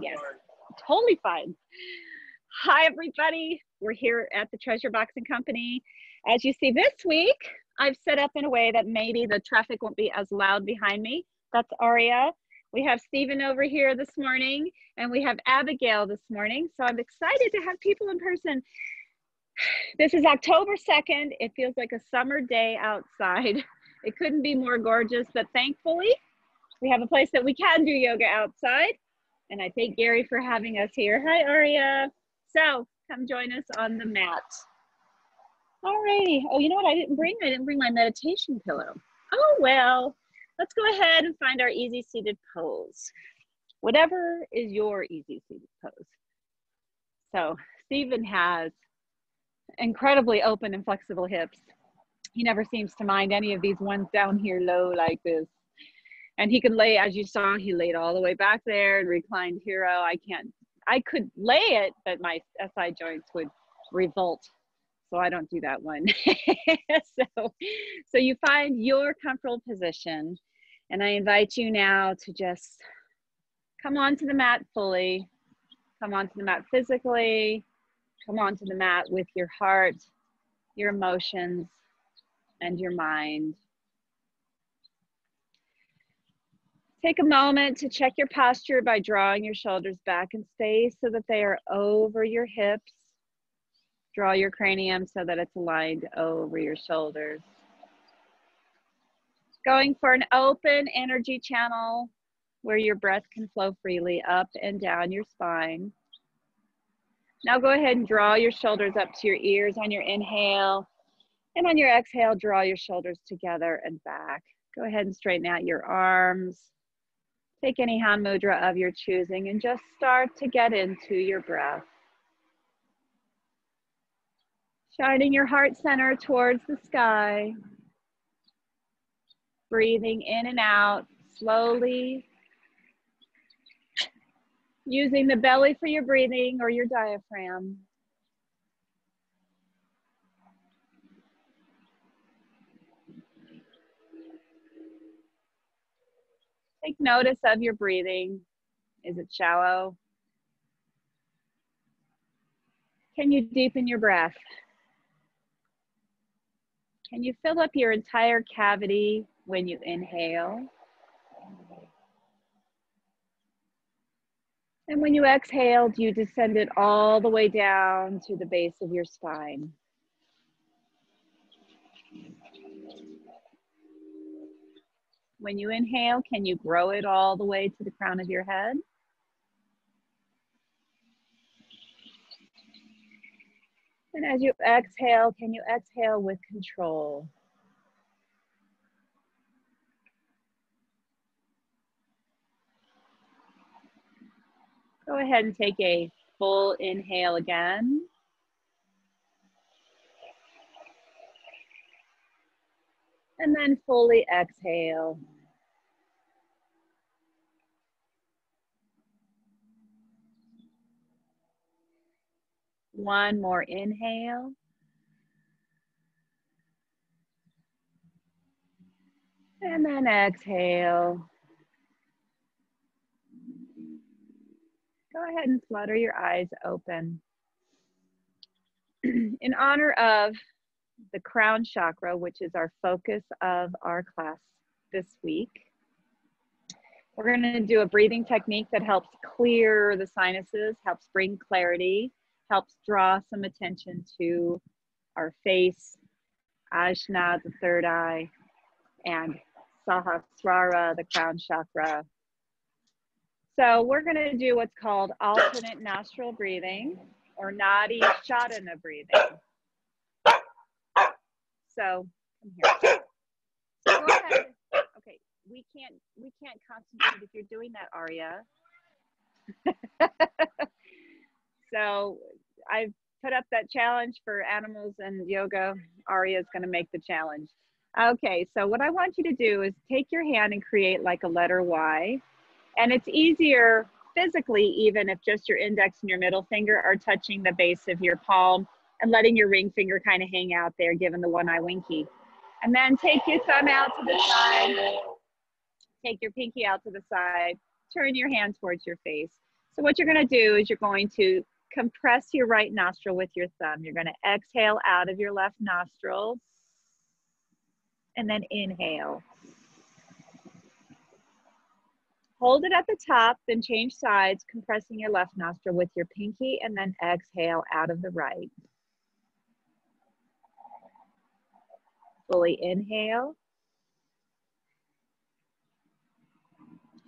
Yes, totally fine. Hi, everybody. We're here at the Treasure Box and Company. As you see this week, I've set up in a way that maybe the traffic won't be as loud behind me. That's Arya. We have Stephen over here this morning, and we have Abigail this morning. So I'm excited to have people in person. This is October 2nd. It feels like a summer day outside. It couldn't be more gorgeous, but thankfully, we have a place that we can do yoga outside. And I thank Gary for having us here. Hi, Arya. So come join us on the mat. All righty. Oh, you know what I didn't bring? I didn't bring my meditation pillow. Oh, well, let's go ahead and find our easy seated pose. Whatever is your easy seated pose. So Stephen has incredibly open and flexible hips. He never seems to mind any of these ones down here low like this and he could lay as you saw he laid all the way back there and reclined hero. I can't i could lay it but my si joints would revolt. So i don't do that one. So so you find your comfortable position. And i invite you now to just come onto the mat fully come onto the mat physically come onto the mat with your heart your emotions and your mind Take a moment to check your posture by drawing your shoulders back in space so that they are over your hips. Draw your cranium so that it's aligned over your shoulders. Going for an open energy channel where your breath can flow freely up and down your spine. Now go ahead and draw your shoulders up to your ears on your inhale. And on your exhale, draw your shoulders together and back. Go ahead and straighten out your arms. Take any hand mudra of your choosing and just start to get into your breath. Shining your heart center towards the sky. Breathing in and out slowly. Using the belly for your breathing or your diaphragm. Take notice of your breathing. Is it shallow? Can you deepen your breath? Can you fill up your entire cavity when you inhale? And when you exhale, do you descend it all the way down to the base of your spine? When you inhale, can you grow it all the way to the crown of your head? And as you exhale, can you exhale with control? Go ahead and take a full inhale again. And then fully exhale. One more inhale. And then exhale. Go ahead and flutter your eyes open. In honor of the crown chakra, which is our focus of our class this week, we're going to do a breathing technique that helps clear the sinuses, helps bring clarity, helps draw some attention to our face, Ajna, the third eye, and Sahasrara, the crown chakra. So we're going to do what's called alternate nostril breathing or Nadi Shodhana breathing. So come here. So go ahead. Okay, we can't we can't concentrate if you're doing that, Arya. so I've put up that challenge for animals and yoga. Arya is going to make the challenge. Okay, so what I want you to do is take your hand and create like a letter Y. And it's easier physically, even if just your index and your middle finger are touching the base of your palm and letting your ring finger kind of hang out there, given the one eye winky. And then take your thumb out to the side, take your pinky out to the side, turn your hand towards your face. So what you're gonna do is you're going to compress your right nostril with your thumb. You're gonna exhale out of your left nostril and then inhale. Hold it at the top, then change sides, compressing your left nostril with your pinky, and then exhale out of the right. Fully inhale.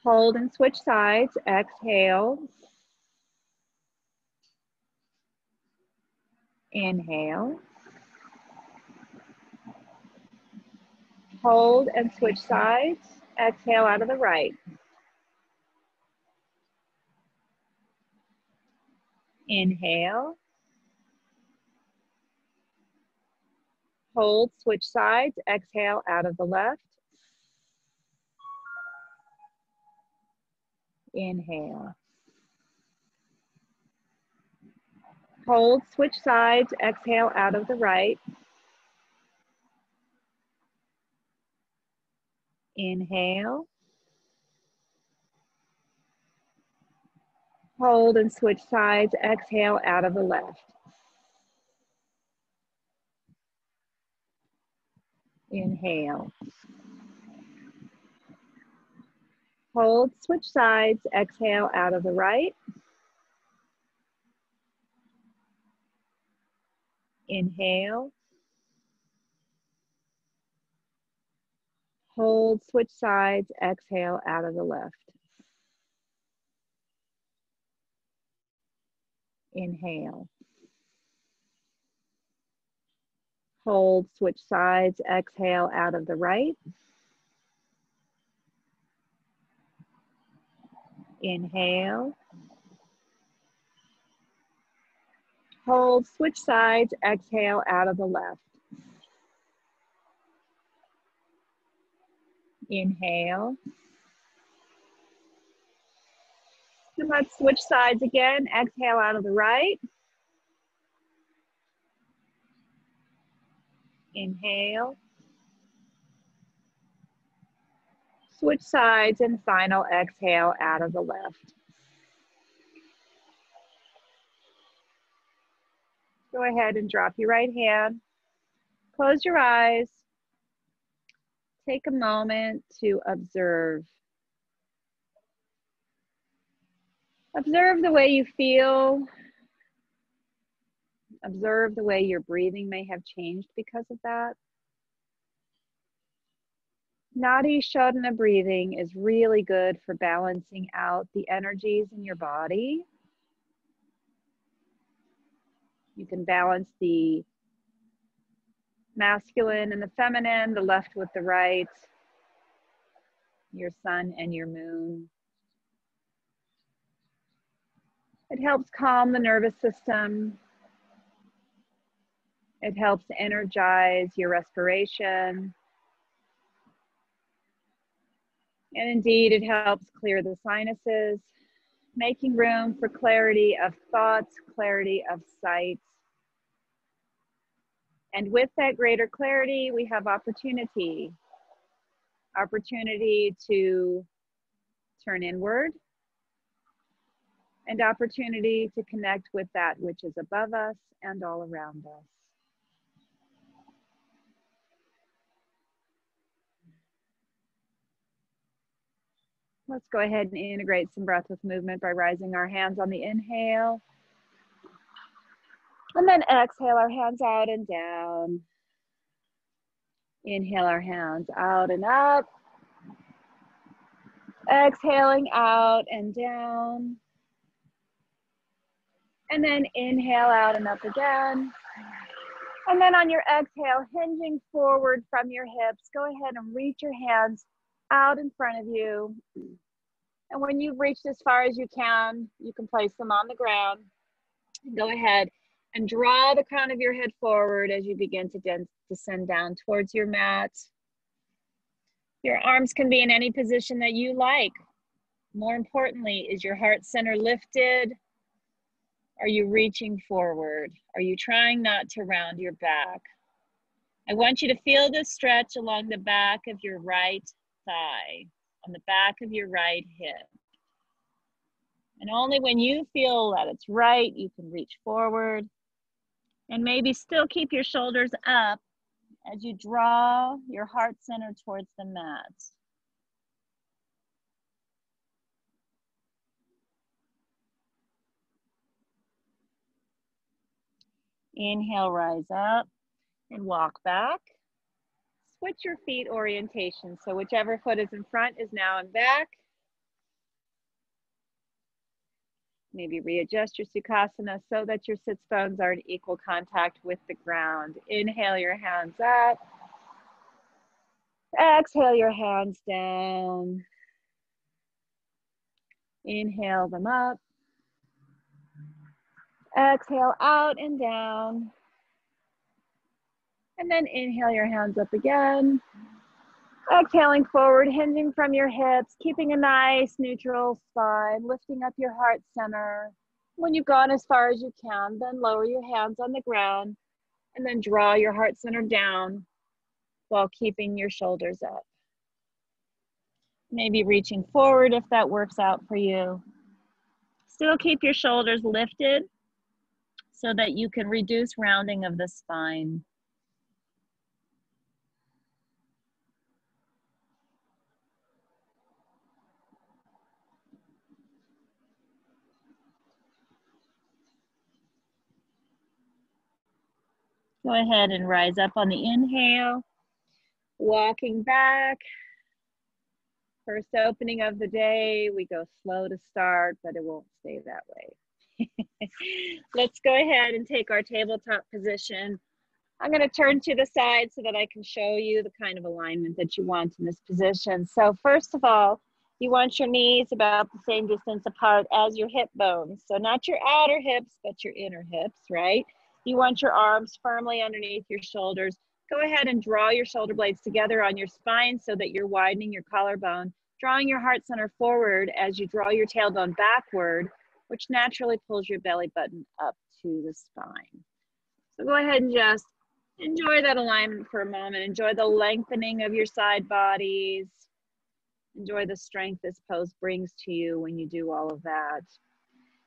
Hold and switch sides, exhale. Inhale. Hold and switch sides, exhale out of the right. Inhale. Hold, switch sides, exhale out of the left. Inhale. Hold, switch sides, exhale out of the right. Inhale. Hold and switch sides. Exhale out of the left. Inhale. Hold, switch sides. Exhale out of the right. Inhale. Hold, switch sides. Exhale out of the left. Inhale. Hold, switch sides, exhale out of the right. Inhale. Hold, switch sides, exhale out of the left. Inhale. And let's switch sides again. Exhale out of the right. Inhale. Switch sides and final exhale out of the left. Go ahead and drop your right hand. Close your eyes. Take a moment to observe Observe the way you feel. Observe the way your breathing may have changed because of that. Nadi Shodhana breathing is really good for balancing out the energies in your body. You can balance the masculine and the feminine, the left with the right, your sun and your moon. It helps calm the nervous system. It helps energize your respiration. And indeed, it helps clear the sinuses, making room for clarity of thoughts, clarity of sight. And with that greater clarity, we have opportunity. Opportunity to turn inward, and opportunity to connect with that which is above us and all around us. Let's go ahead and integrate some breath with movement by rising our hands on the inhale. And then exhale our hands out and down. Inhale our hands out and up. Exhaling out and down. And then inhale out and up again. And then on your exhale, hinging forward from your hips, go ahead and reach your hands out in front of you. And when you've reached as far as you can, you can place them on the ground. Go ahead and draw the crown of your head forward as you begin to descend down towards your mat. Your arms can be in any position that you like. More importantly, is your heart center lifted? Are you reaching forward? Are you trying not to round your back? I want you to feel this stretch along the back of your right thigh, on the back of your right hip. And only when you feel that it's right, you can reach forward and maybe still keep your shoulders up as you draw your heart center towards the mat. Inhale, rise up and walk back. Switch your feet orientation. So whichever foot is in front is now in back. Maybe readjust your Sukhasana so that your sits bones are in equal contact with the ground. Inhale your hands up. Exhale your hands down. Inhale them up. Exhale out and down. And then inhale your hands up again. Exhaling forward, hinging from your hips, keeping a nice neutral spine, lifting up your heart center. When you've gone as far as you can, then lower your hands on the ground and then draw your heart center down while keeping your shoulders up. Maybe reaching forward if that works out for you. Still keep your shoulders lifted so that you can reduce rounding of the spine. Go ahead and rise up on the inhale. Walking back. First opening of the day. We go slow to start, but it won't stay that way. Let's go ahead and take our tabletop position. I'm going to turn to the side so that I can show you the kind of alignment that you want in this position. So first of all, you want your knees about the same distance apart as your hip bones. So not your outer hips, but your inner hips, right? You want your arms firmly underneath your shoulders. Go ahead and draw your shoulder blades together on your spine so that you're widening your collarbone, drawing your heart center forward as you draw your tailbone backward, which naturally pulls your belly button up to the spine. So go ahead and just enjoy that alignment for a moment. Enjoy the lengthening of your side bodies. Enjoy the strength this pose brings to you when you do all of that.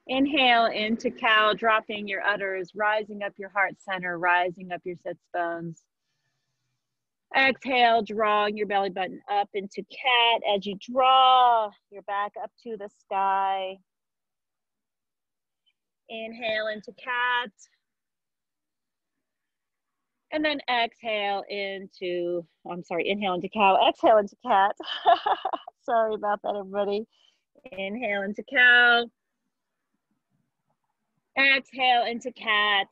Inhale into cow, dropping your udders, rising up your heart center, rising up your sits bones. Exhale, drawing your belly button up into cat as you draw your back up to the sky. Inhale into cat. And then exhale into, I'm sorry, inhale into cow, exhale into cat. sorry about that, everybody. Inhale into cow. Exhale into cat.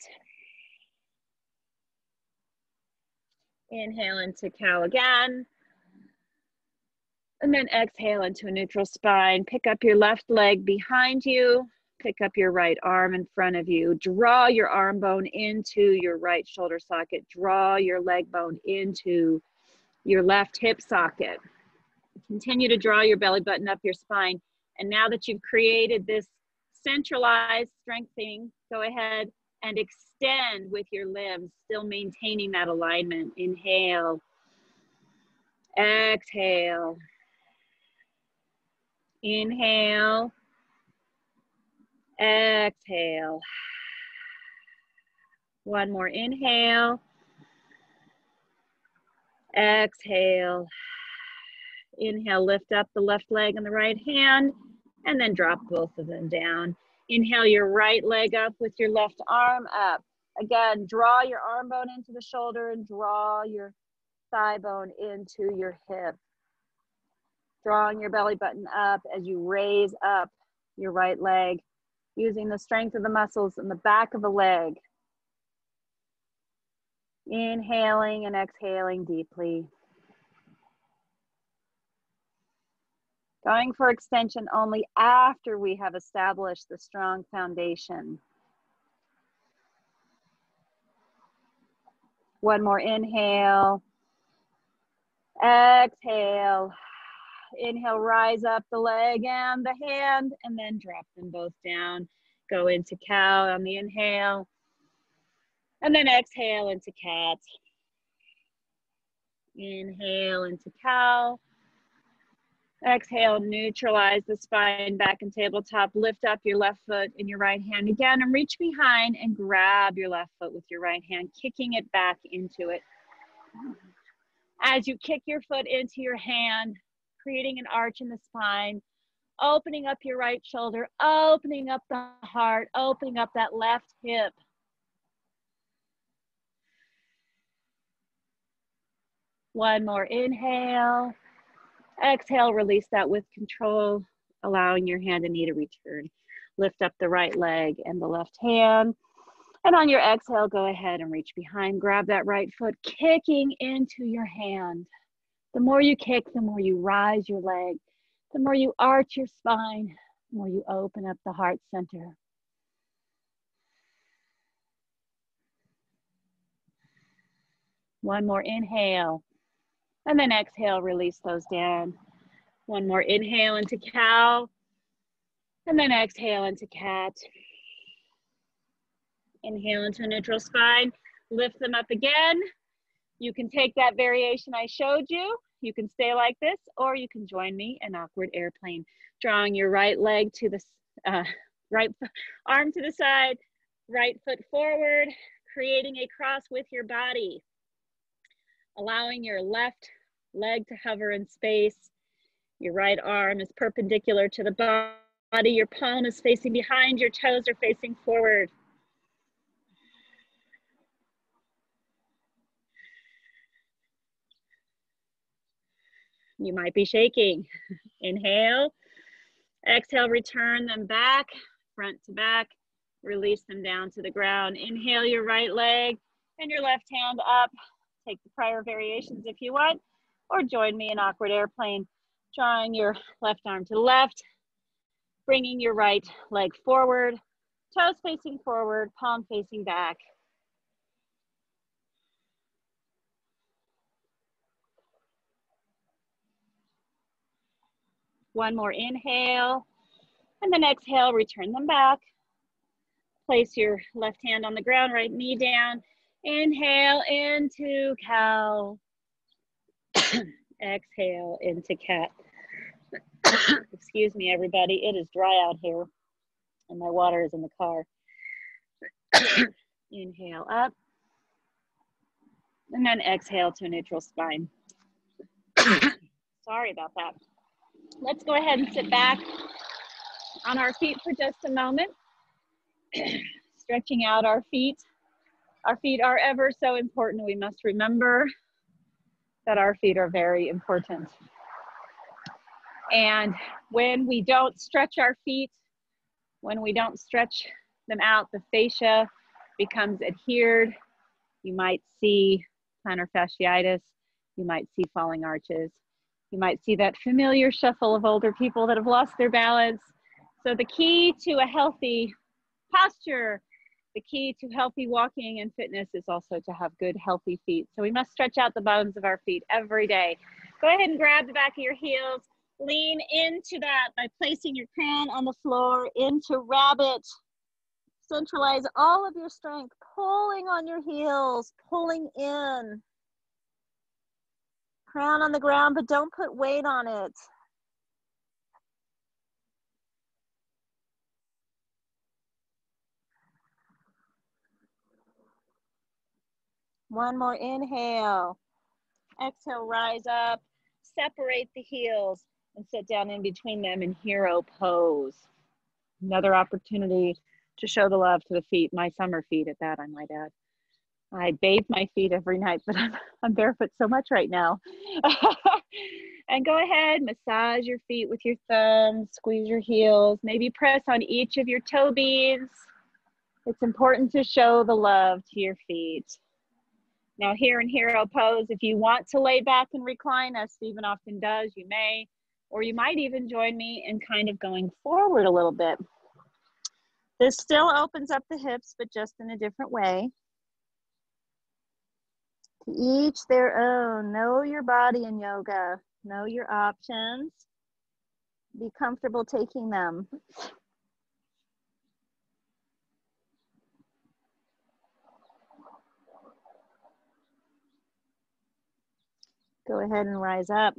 Inhale into cow again. And then exhale into a neutral spine. Pick up your left leg behind you. Pick up your right arm in front of you. Draw your arm bone into your right shoulder socket. Draw your leg bone into your left hip socket. Continue to draw your belly button up your spine. And now that you've created this centralized strengthening, go ahead and extend with your limbs, still maintaining that alignment. Inhale, exhale, inhale, exhale. One more inhale, exhale. Inhale, lift up the left leg and the right hand and then drop both of them down. Inhale your right leg up with your left arm up. Again, draw your arm bone into the shoulder and draw your thigh bone into your hip. Drawing your belly button up as you raise up your right leg, using the strength of the muscles in the back of the leg. Inhaling and exhaling deeply. Going for extension only after we have established the strong foundation. One more inhale. Exhale. Inhale, rise up the leg and the hand, and then drop them both down. Go into cow on the inhale. And then exhale into cat. Inhale into cow. Exhale, neutralize the spine back in tabletop. Lift up your left foot in your right hand again and reach behind and grab your left foot with your right hand, kicking it back into it. As you kick your foot into your hand, creating an arch in the spine, opening up your right shoulder, opening up the heart, opening up that left hip. One more inhale. Exhale, release that with control, allowing your hand and knee to return. Lift up the right leg and the left hand. And on your exhale, go ahead and reach behind. Grab that right foot, kicking into your hand. The more you kick, the more you rise your leg. The more you arch your spine, the more you open up the heart center. One more inhale. And then exhale, release those down. One more inhale into cow. And then exhale into cat. Inhale into neutral spine. Lift them up again. You can take that variation I showed you. You can stay like this, or you can join me in awkward airplane. Drawing your right leg to the uh, right arm to the side, right foot forward, creating a cross with your body. Allowing your left leg to hover in space. Your right arm is perpendicular to the body. Your palm is facing behind. Your toes are facing forward. You might be shaking. Inhale. Exhale, return them back, front to back. Release them down to the ground. Inhale your right leg and your left hand up. Take the prior variations if you want or join me in awkward airplane, drawing your left arm to the left, bringing your right leg forward, toes facing forward, palm facing back. One more inhale, and then exhale, return them back. Place your left hand on the ground, right knee down. Inhale into cow. Exhale into cat. Excuse me, everybody. It is dry out here, and my water is in the car. Inhale up, and then exhale to a neutral spine. Sorry about that. Let's go ahead and sit back on our feet for just a moment. Stretching out our feet. Our feet are ever so important. We must remember that our feet are very important. And when we don't stretch our feet, when we don't stretch them out, the fascia becomes adhered. You might see plantar fasciitis. You might see falling arches. You might see that familiar shuffle of older people that have lost their balance. So the key to a healthy posture the key to healthy walking and fitness is also to have good, healthy feet. So we must stretch out the bones of our feet every day. Go ahead and grab the back of your heels. Lean into that by placing your crown on the floor into rabbit. Centralize all of your strength, pulling on your heels, pulling in. Crown on the ground, but don't put weight on it. One more inhale. Exhale, rise up. Separate the heels and sit down in between them in hero pose. Another opportunity to show the love to the feet, my summer feet at that, I might add. I bathe my feet every night, but I'm, I'm barefoot so much right now. and go ahead, massage your feet with your thumbs, squeeze your heels, maybe press on each of your toe beads. It's important to show the love to your feet. Now here in hero pose, if you want to lay back and recline, as Stephen often does, you may, or you might even join me in kind of going forward a little bit. This still opens up the hips, but just in a different way. To each their own. Know your body in yoga. Know your options. Be comfortable taking them. Go ahead and rise up.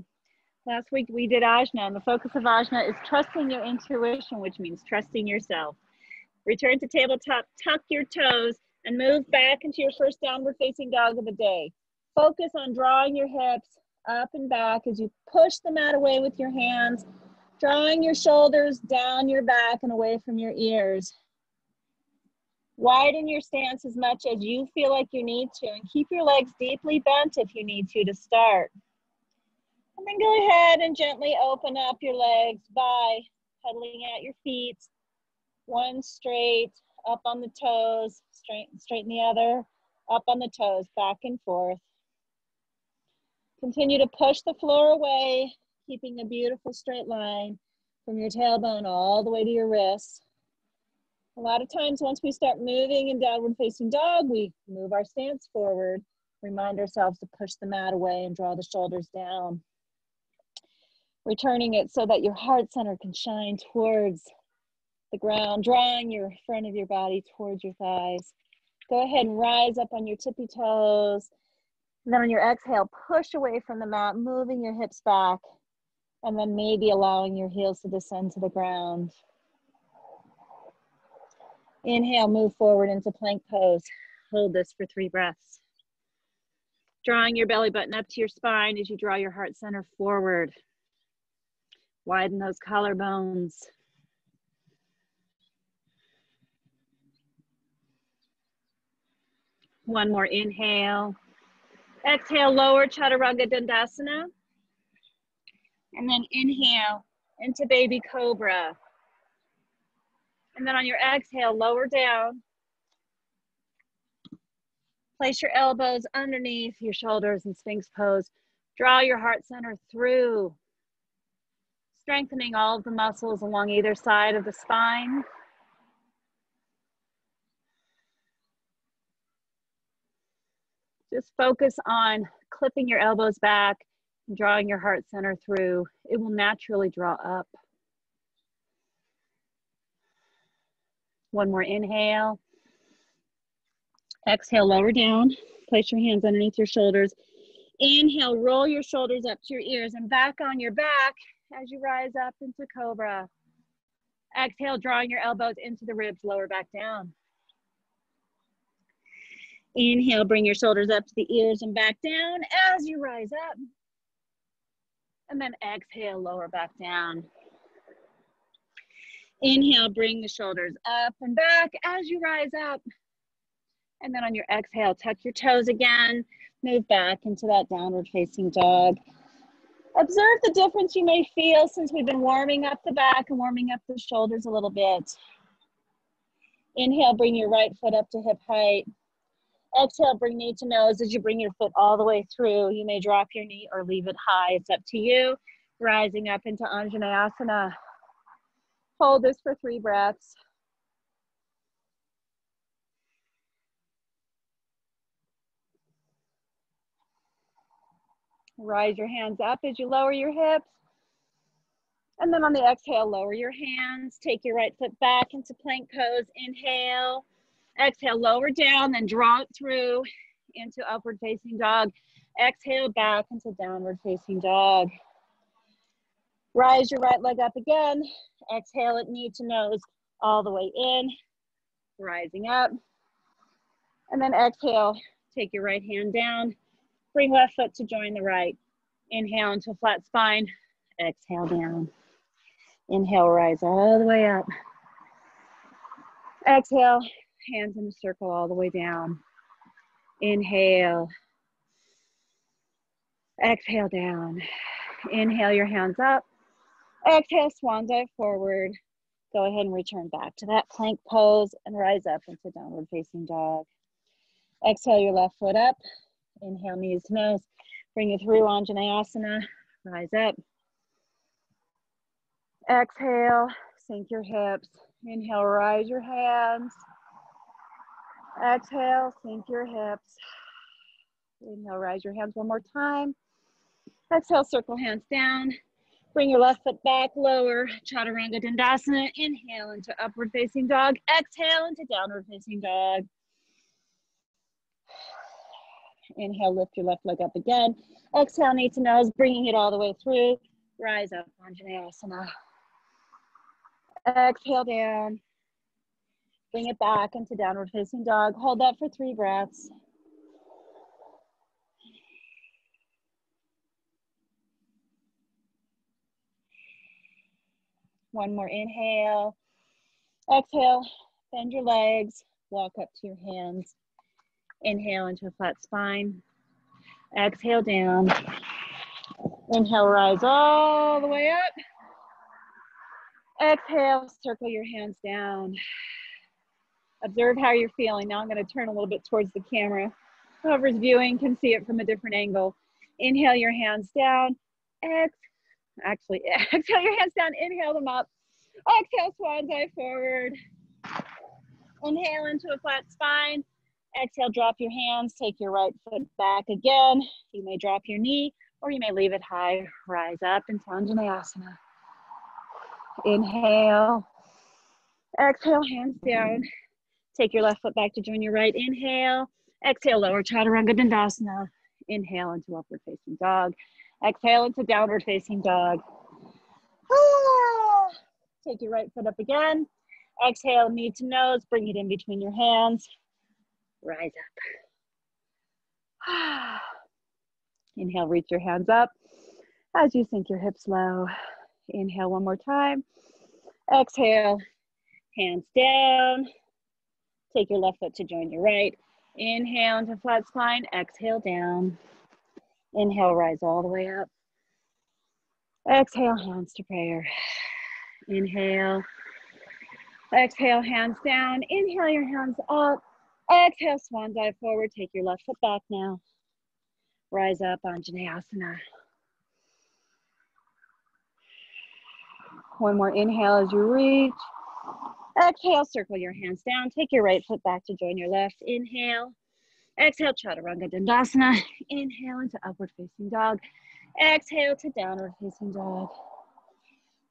Last week we did Ajna, and the focus of Ajna is trusting your intuition, which means trusting yourself. Return to tabletop, tuck your toes, and move back into your first downward facing dog of the day. Focus on drawing your hips up and back as you push the mat away with your hands, drawing your shoulders down your back and away from your ears. Widen your stance as much as you feel like you need to, and keep your legs deeply bent if you need to to start. And then go ahead and gently open up your legs by pedaling at your feet. One straight, up on the toes, straight, straighten the other, up on the toes, back and forth. Continue to push the floor away, keeping a beautiful straight line from your tailbone all the way to your wrists. A lot of times, once we start moving in downward facing dog, we move our stance forward, remind ourselves to push the mat away and draw the shoulders down returning it so that your heart center can shine towards the ground, drawing your front of your body towards your thighs. Go ahead and rise up on your tippy toes. And then on your exhale, push away from the mat, moving your hips back, and then maybe allowing your heels to descend to the ground. Inhale, move forward into plank pose. Hold this for three breaths. Drawing your belly button up to your spine as you draw your heart center forward. Widen those collarbones. One more inhale. Exhale, lower Chaturanga Dandasana. And then inhale into baby cobra. And then on your exhale, lower down. Place your elbows underneath your shoulders in Sphinx pose. Draw your heart center through strengthening all of the muscles along either side of the spine. Just focus on clipping your elbows back and drawing your heart center through. It will naturally draw up. One more inhale. Exhale, lower down. Place your hands underneath your shoulders. Inhale, roll your shoulders up to your ears and back on your back as you rise up into cobra. Exhale, drawing your elbows into the ribs, lower back down. Inhale, bring your shoulders up to the ears and back down as you rise up. And then exhale, lower back down. Inhale, bring the shoulders up and back as you rise up. And then on your exhale, tuck your toes again, move back into that downward facing dog. Observe the difference you may feel since we've been warming up the back and warming up the shoulders a little bit. Inhale, bring your right foot up to hip height. Exhale, bring knee to nose as you bring your foot all the way through. You may drop your knee or leave it high. It's up to you. Rising up into Anjaneyasana. Hold this for three breaths. Rise your hands up as you lower your hips. And then on the exhale, lower your hands. Take your right foot back into plank pose. Inhale. Exhale, lower down, then draw it through into upward facing dog. Exhale back into downward facing dog. Rise your right leg up again. Exhale at knee to nose all the way in. Rising up. And then exhale, take your right hand down Bring left foot to join the right. Inhale into a flat spine. Exhale down. Inhale, rise all the way up. Exhale, hands in a circle all the way down. Inhale. Exhale down. Inhale your hands up. Exhale, swan dive forward. Go ahead and return back to that plank pose and rise up into downward facing dog. Exhale your left foot up. Inhale, knees to nose. Bring it through, Anjaneyasana. Rise up. Exhale, sink your hips. Inhale, rise your hands. Exhale, sink your hips. Inhale, rise your hands one more time. Exhale, circle hands down. Bring your left foot back, lower, Chaturanga Dandasana. Inhale into upward facing dog. Exhale into downward facing dog. Inhale, lift your left leg up again. Exhale, knee to nose, bringing it all the way through. Rise up, Anjaneyasana. Exhale down. Bring it back into downward facing dog. Hold that for three breaths. One more inhale. Exhale, bend your legs, walk up to your hands. Inhale into a flat spine. Exhale down. Inhale, rise all the way up. Exhale, circle your hands down. Observe how you're feeling. Now I'm going to turn a little bit towards the camera. Whoever's viewing can see it from a different angle. Inhale your hands down. Ex actually, exhale your hands down. Inhale them up. Exhale, swan dive forward. Inhale into a flat spine. Exhale, drop your hands. Take your right foot back again. You may drop your knee or you may leave it high. Rise up into Anjaneyasana. Inhale. Exhale, hands down. Take your left foot back to join your right. Inhale. Exhale, lower chaturanga dandasana. Inhale into upward facing dog. Exhale into downward facing dog. Ah. Take your right foot up again. Exhale, knee to nose. Bring it in between your hands. Rise up. Ah. Inhale, reach your hands up as you sink your hips low. Inhale one more time. Exhale, hands down. Take your left foot to join your right. Inhale into flat spine. Exhale down. Inhale, rise all the way up. Exhale, hands to prayer. Inhale. Exhale, hands down. Inhale, your hands up. Exhale, swan dive forward. Take your left foot back now. Rise up, Anjaneyasana. One more inhale as you reach. Exhale, circle your hands down. Take your right foot back to join your left. Inhale. Exhale, Chaturanga Dandasana. Inhale into upward facing dog. Exhale to downward facing dog.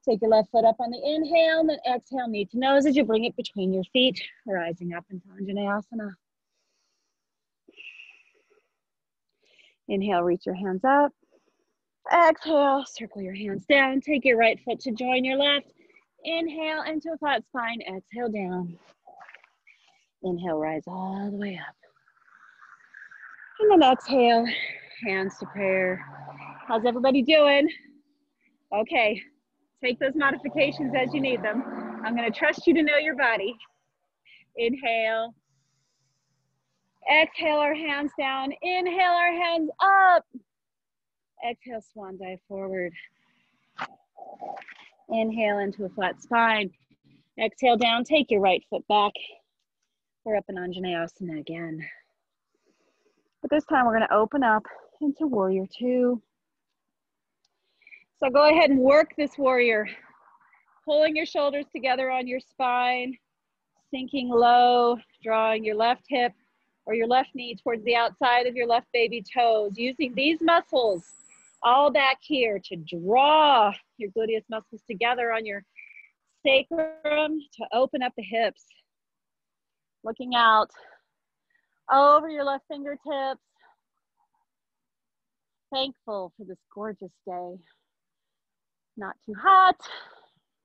Take your left foot up on the inhale, and then exhale, knee to nose as you bring it between your feet, rising up into Anjaneyasana. Inhale, reach your hands up. Exhale, circle your hands down. Take your right foot to join your left. Inhale into a flat spine. Exhale down. Inhale, rise all the way up. And then exhale, hands to prayer. How's everybody doing? Okay, take those modifications as you need them. I'm to trust you to know your body. Inhale. Exhale our hands down. Inhale our hands up. Exhale, swan dive forward. Inhale into a flat spine. Exhale down, take your right foot back. We're up in Anjaneyasana again. But this time we're gonna open up into warrior two. So go ahead and work this warrior. Pulling your shoulders together on your spine, sinking low, drawing your left hip or your left knee towards the outside of your left baby toes, using these muscles all back here to draw your gluteus muscles together on your sacrum to open up the hips. Looking out over your left fingertips. Thankful for this gorgeous day. Not too hot,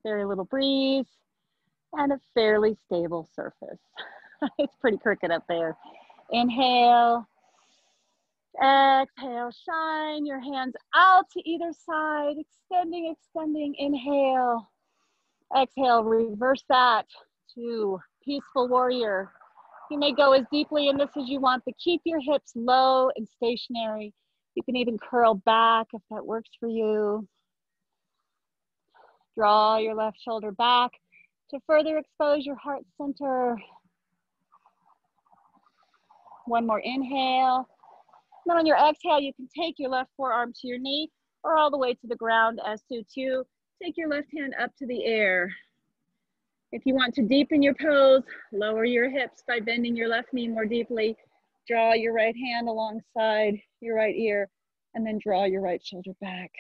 very little breeze, and a fairly stable surface. it's pretty crooked up there. Inhale. Exhale, shine your hands out to either side, extending, extending. Inhale. Exhale, reverse that to peaceful warrior. You may go as deeply in this as you want, but keep your hips low and stationary. You can even curl back if that works for you. Draw your left shoulder back to further expose your heart center. One more inhale. Then on your exhale, you can take your left forearm to your knee or all the way to the ground as suits you. Take your left hand up to the air. If you want to deepen your pose, lower your hips by bending your left knee more deeply. Draw your right hand alongside your right ear and then draw your right shoulder back.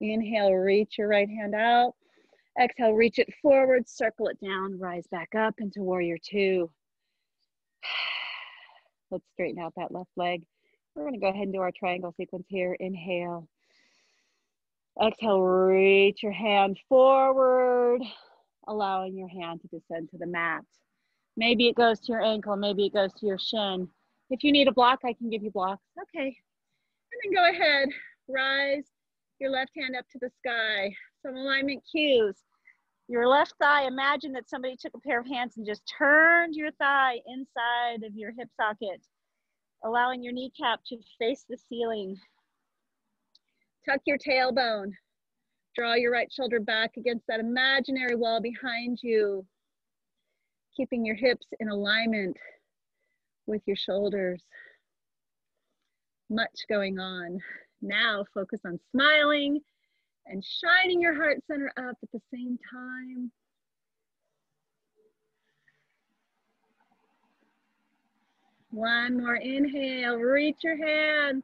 Inhale, reach your right hand out. Exhale, reach it forward, circle it down, rise back up into warrior two. Let's straighten out that left leg. We're gonna go ahead and do our triangle sequence here. Inhale. Exhale, reach your hand forward, allowing your hand to descend to the mat. Maybe it goes to your ankle, maybe it goes to your shin. If you need a block, I can give you blocks. Okay. And then go ahead, rise your left hand up to the sky. Some alignment cues. Your left thigh, imagine that somebody took a pair of hands and just turned your thigh inside of your hip socket, allowing your kneecap to face the ceiling. Tuck your tailbone. Draw your right shoulder back against that imaginary wall behind you, keeping your hips in alignment with your shoulders. Much going on. Now focus on smiling and shining your heart center up at the same time. One more inhale, reach your hand.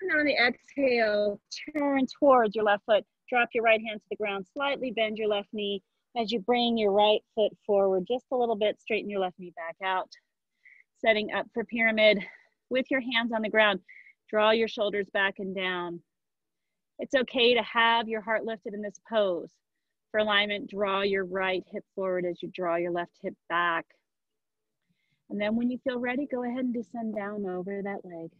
And on the exhale, turn towards your left foot. Drop your right hand to the ground, slightly bend your left knee as you bring your right foot forward just a little bit, straighten your left knee back out. Setting up for pyramid with your hands on the ground. Draw your shoulders back and down. It's okay to have your heart lifted in this pose. For alignment, draw your right hip forward as you draw your left hip back. And then when you feel ready, go ahead and descend down over that leg.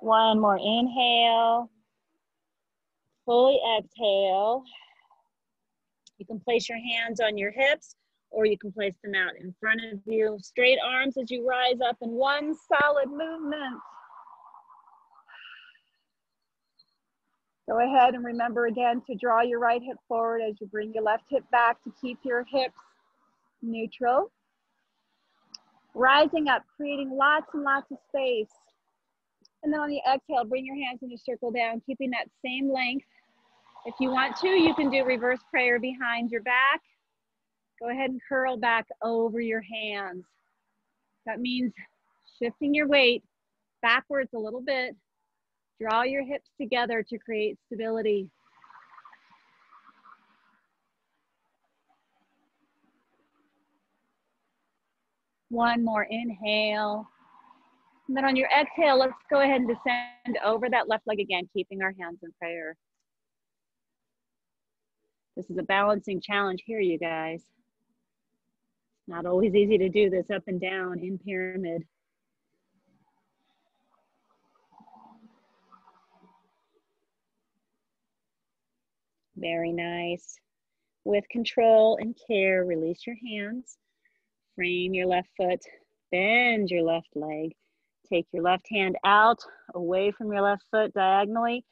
One more inhale. Fully exhale. You can place your hands on your hips or you can place them out in front of you. Straight arms as you rise up in one solid movement. Go ahead and remember again to draw your right hip forward as you bring your left hip back to keep your hips neutral. Rising up, creating lots and lots of space. And then on the exhale, bring your hands in a circle down, keeping that same length. If you want to, you can do reverse prayer behind your back. Go ahead and curl back over your hands. That means shifting your weight backwards a little bit. Draw your hips together to create stability. One more inhale. And then on your exhale, let's go ahead and descend over that left leg again, keeping our hands in prayer. This is a balancing challenge here, you guys. Not always easy to do this up and down in pyramid. Very nice. With control and care, release your hands. Frame your left foot. Bend your left leg. Take your left hand out, away from your left foot diagonally,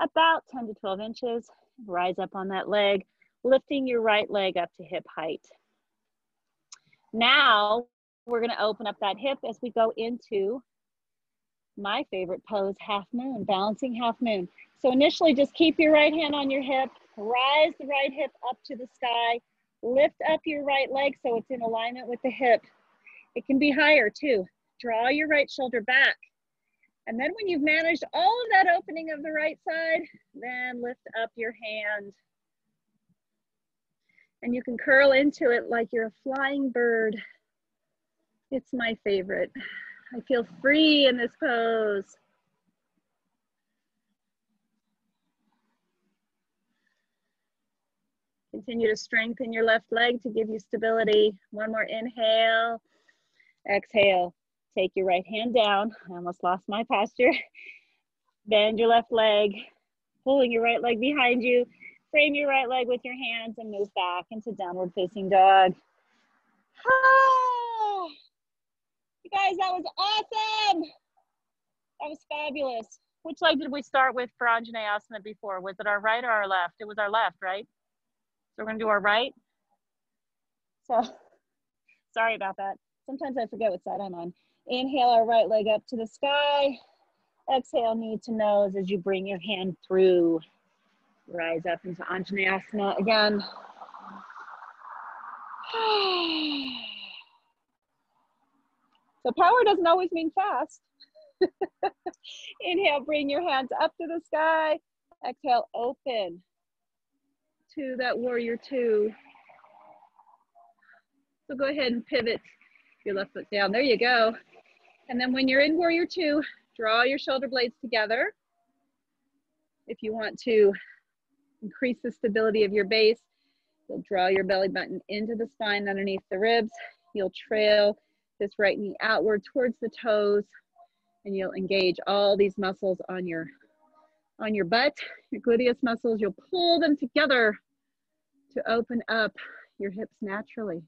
about 10 to 12 inches. Rise up on that leg, lifting your right leg up to hip height. Now, we're gonna open up that hip as we go into my favorite pose, half moon, balancing half moon. So initially, just keep your right hand on your hip, rise the right hip up to the sky, lift up your right leg so it's in alignment with the hip. It can be higher too draw your right shoulder back. And then when you've managed all of that opening of the right side, then lift up your hand. And you can curl into it like you're a flying bird. It's my favorite. I feel free in this pose. Continue to strengthen your left leg to give you stability. One more inhale, exhale. Take your right hand down. I almost lost my posture. Bend your left leg, pulling your right leg behind you. Frame your right leg with your hands and move back into downward facing dog. Ah, you guys, that was awesome. That was fabulous. Which leg did we start with for Anjaneyasana before? Was it our right or our left? It was our left, right? So we're gonna do our right. So sorry about that. Sometimes I forget what side I'm on. Inhale our right leg up to the sky. Exhale knee to nose as you bring your hand through. Rise up into Anjaneyasana again. so power doesn't always mean fast. Inhale, bring your hands up to the sky. Exhale, open to that warrior two. So go ahead and pivot your left foot down. There you go. And then when you're in warrior two, draw your shoulder blades together. If you want to increase the stability of your base, you'll draw your belly button into the spine underneath the ribs. You'll trail this right knee outward towards the toes and you'll engage all these muscles on your on your butt, your gluteus muscles. You'll pull them together to open up your hips naturally.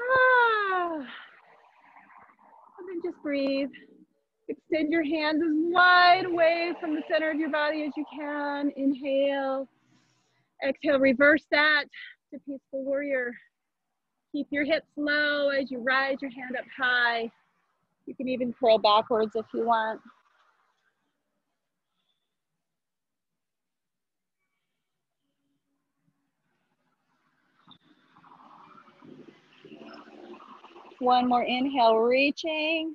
Ah. And just breathe. Extend your hands as wide away from the center of your body as you can. Inhale. Exhale, reverse that to peaceful warrior. Keep your hips low as you rise your hand up high. You can even curl backwards if you want. One more inhale, reaching.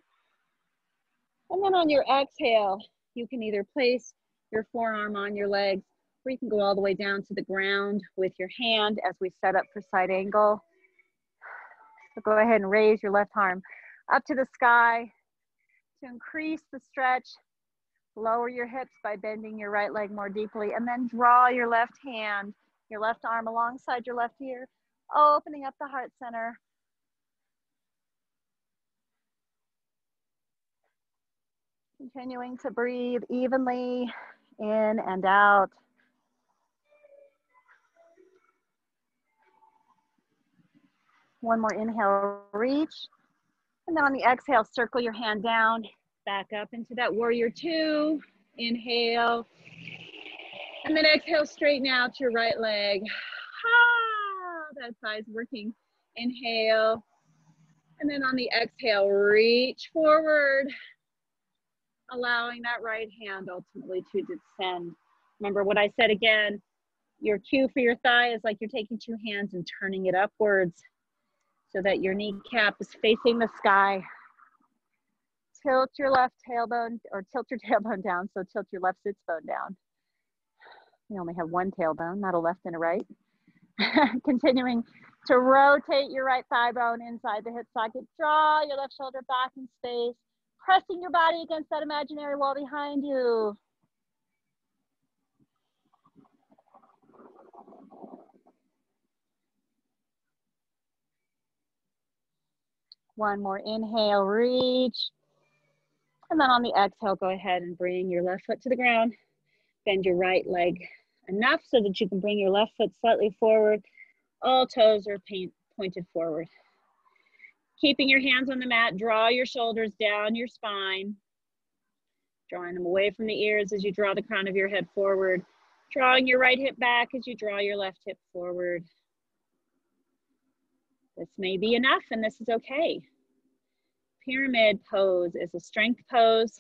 And then on your exhale, you can either place your forearm on your legs or you can go all the way down to the ground with your hand as we set up for side angle. So go ahead and raise your left arm up to the sky to increase the stretch. Lower your hips by bending your right leg more deeply and then draw your left hand, your left arm alongside your left ear, opening up the heart center Continuing to breathe evenly in and out. One more inhale, reach. And then on the exhale, circle your hand down, back up into that warrior two. Inhale. And then exhale, straighten out your right leg. Ah, that thigh's working. Inhale. And then on the exhale, reach forward allowing that right hand ultimately to descend. Remember what I said again, your cue for your thigh is like you're taking two hands and turning it upwards so that your kneecap is facing the sky. Tilt your left tailbone or tilt your tailbone down. So tilt your left sits bone down. We only have one tailbone, not a left and a right. Continuing to rotate your right thigh bone inside the hip socket. Draw your left shoulder back in space pressing your body against that imaginary wall behind you. One more inhale, reach. And then on the exhale, go ahead and bring your left foot to the ground. Bend your right leg enough so that you can bring your left foot slightly forward. All toes are pointed forward. Keeping your hands on the mat, draw your shoulders down your spine, drawing them away from the ears as you draw the crown of your head forward, drawing your right hip back as you draw your left hip forward. This may be enough and this is okay. Pyramid pose is a strength pose.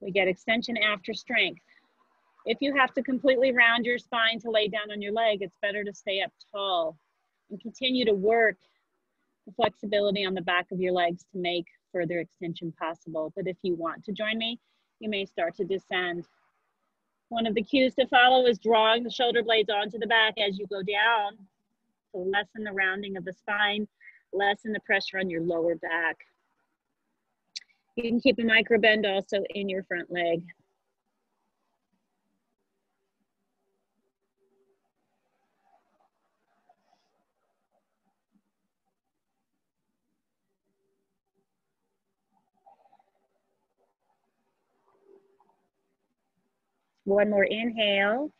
We get extension after strength. If you have to completely round your spine to lay down on your leg, it's better to stay up tall and continue to work the flexibility on the back of your legs to make further extension possible. But if you want to join me, you may start to descend. One of the cues to follow is drawing the shoulder blades onto the back as you go down to lessen the rounding of the spine, lessen the pressure on your lower back. You can keep a micro bend also in your front leg. One more inhale.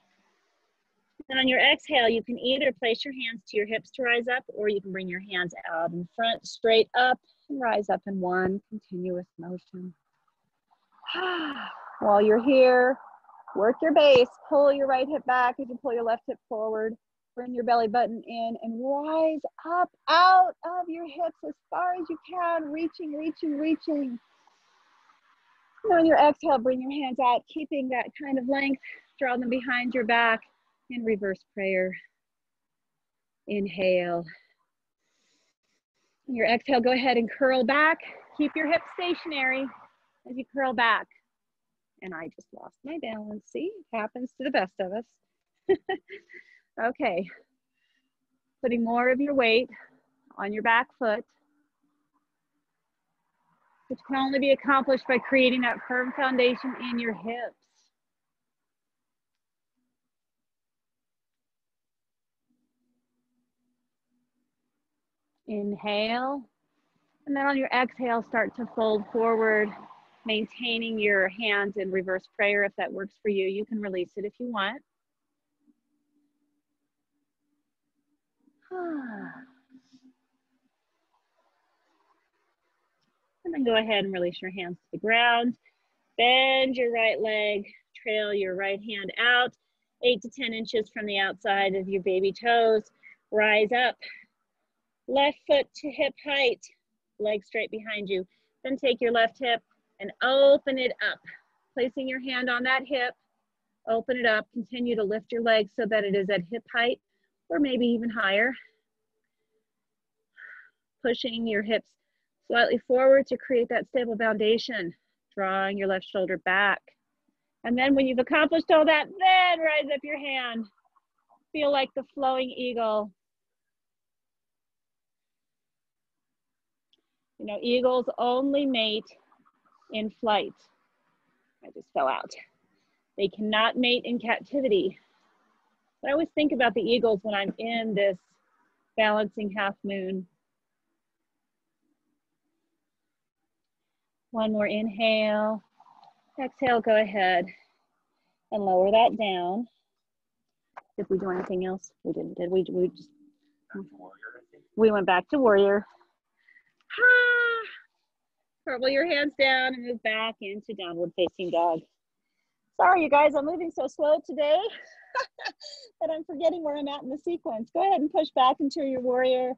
And on your exhale, you can either place your hands to your hips to rise up, or you can bring your hands out in front, straight up, and rise up in one continuous motion. While you're here, work your base. Pull your right hip back as you pull your left hip forward. Bring your belly button in and rise up out of your hips as far as you can, reaching, reaching, reaching. And on your exhale, bring your hands out, keeping that kind of length. Draw them behind your back in reverse prayer. Inhale. Your exhale, go ahead and curl back. Keep your hips stationary as you curl back. And I just lost my balance. See, it happens to the best of us. okay. Putting more of your weight on your back foot, which can only be accomplished by creating that firm foundation in your hips. Inhale. And then on your exhale, start to fold forward, maintaining your hands in reverse prayer if that works for you. You can release it if you want. And then go ahead and release your hands to the ground. Bend your right leg, trail your right hand out, eight to 10 inches from the outside of your baby toes. Rise up, left foot to hip height, leg straight behind you. Then take your left hip and open it up. Placing your hand on that hip, open it up. Continue to lift your leg so that it is at hip height or maybe even higher. Pushing your hips slightly forward to create that stable foundation. Drawing your left shoulder back. And then when you've accomplished all that, then rise up your hand. Feel like the flowing eagle You know, eagles only mate in flight. I just fell out. They cannot mate in captivity. But I always think about the eagles when I'm in this balancing half moon. One more inhale. Exhale, go ahead and lower that down. Did we do anything else? We didn't, did we? We just we went back to warrior. Curl your hands down and move back into downward facing dog. Sorry, you guys, I'm moving so slow today that I'm forgetting where I'm at in the sequence. Go ahead and push back into your warrior.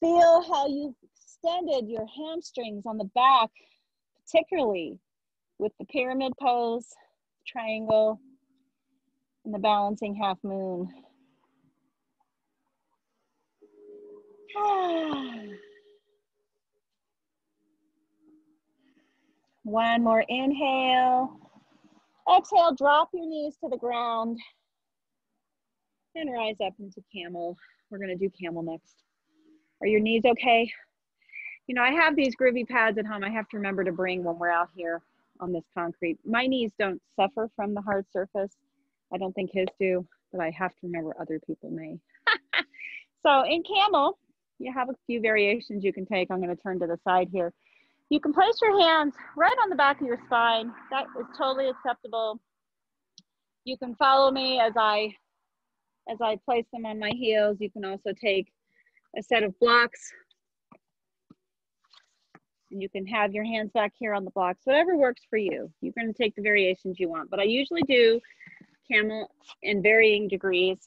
Feel how you've extended your hamstrings on the back, particularly with the pyramid pose, triangle, and the balancing half moon. One more inhale. Exhale, drop your knees to the ground. And rise up into camel. We're gonna do camel next. Are your knees okay? You know, I have these groovy pads at home I have to remember to bring when we're out here on this concrete. My knees don't suffer from the hard surface. I don't think his do, but I have to remember other people may. so in camel, you have a few variations you can take. I'm gonna turn to the side here. You can place your hands right on the back of your spine. That is totally acceptable. You can follow me as I as I place them on my heels. You can also take a set of blocks you can have your hands back here on the blocks, whatever works for you. You're gonna take the variations you want, but I usually do camel in varying degrees,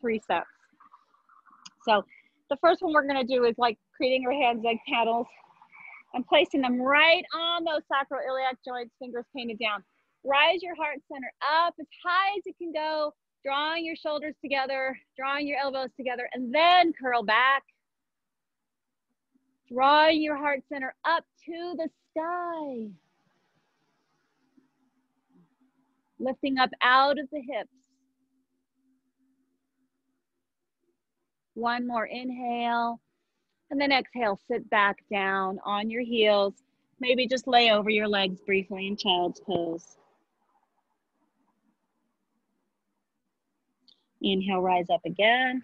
three steps. So the first one we're gonna do is like creating your hands like paddles I'm placing them right on those sacroiliac joints, fingers painted down. Rise your heart center up as high as it can go, drawing your shoulders together, drawing your elbows together, and then curl back. Drawing your heart center up to the sky. Lifting up out of the hips. One more inhale. And then exhale, sit back down on your heels. Maybe just lay over your legs briefly in child's pose. Inhale, rise up again.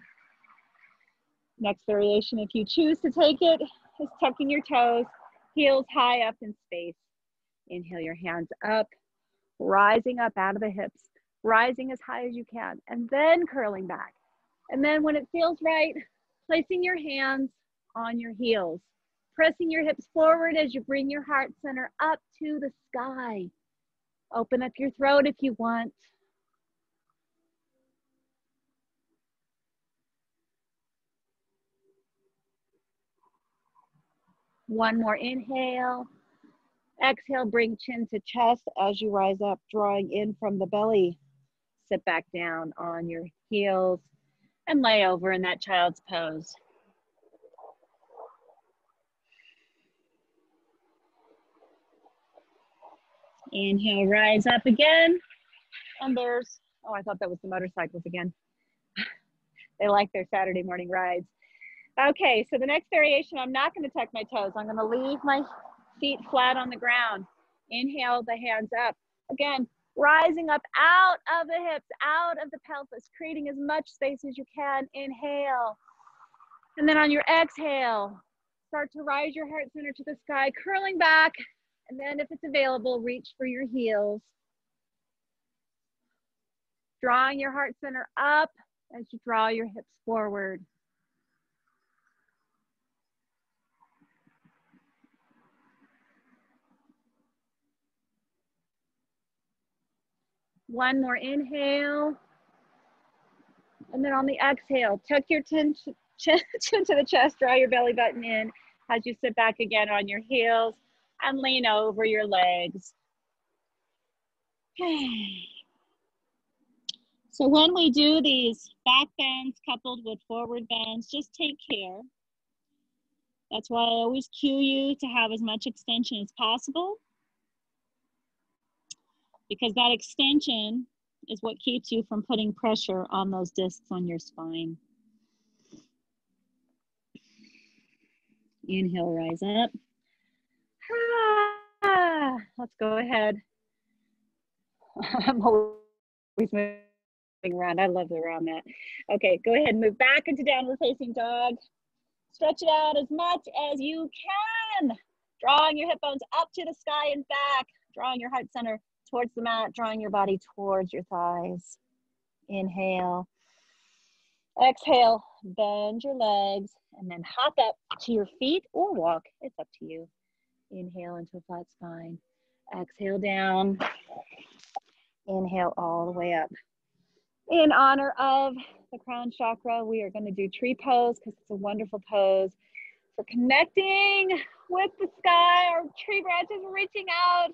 Next variation, if you choose to take it, is tucking your toes, heels high up in space. Inhale your hands up, rising up out of the hips, rising as high as you can, and then curling back. And then when it feels right, placing your hands on your heels, pressing your hips forward as you bring your heart center up to the sky. Open up your throat if you want. One more inhale. Exhale, bring chin to chest as you rise up, drawing in from the belly. Sit back down on your heels. and lay over in that child's pose. Inhale, rise up again. And there's, oh, I thought that was the motorcycles again. they like their Saturday morning rides. Okay, so the next variation, I'm not gonna tuck my toes. I'm gonna leave my feet flat on the ground. Inhale the hands up. Again, rising up out of the hips, out of the pelvis, creating as much space as you can. Inhale. And then on your exhale, start to rise your heart center to the sky, curling back. And then if it's available, reach for your heels. Drawing your heart center up as you draw your hips forward. One more inhale. And then on the exhale, tuck your chin, chin, chin to the chest, draw your belly button in as you sit back again on your heels and lean over your legs. Okay. So when we do these back bends coupled with forward bends, just take care. That's why I always cue you to have as much extension as possible because that extension is what keeps you from putting pressure on those discs on your spine. Inhale, rise up. Ah, let's go ahead. I'm always moving around. I love the round mat. Okay, go ahead and move back into downward facing dog. Stretch it out as much as you can. Drawing your hip bones up to the sky and back. Drawing your heart center towards the mat, drawing your body towards your thighs. Inhale. Exhale, bend your legs, and then hop up to your feet or walk. It's up to you. Inhale into a flat spine. Exhale down. Inhale all the way up. In honor of the crown chakra, we are going to do tree pose because it's a wonderful pose for connecting with the sky. Our tree branches reaching out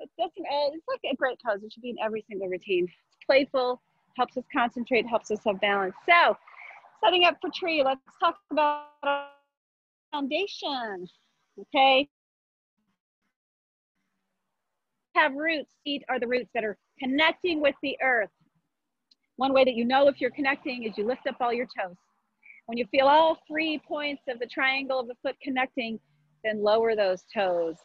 it's just uh, it's like a great pose. It should be in every single routine. It's playful, helps us concentrate, helps us have balance. So, setting up for tree, let's talk about our foundation. Okay. Have roots. Feet are the roots that are connecting with the earth. One way that you know if you're connecting is you lift up all your toes. When you feel all three points of the triangle of the foot connecting, then lower those toes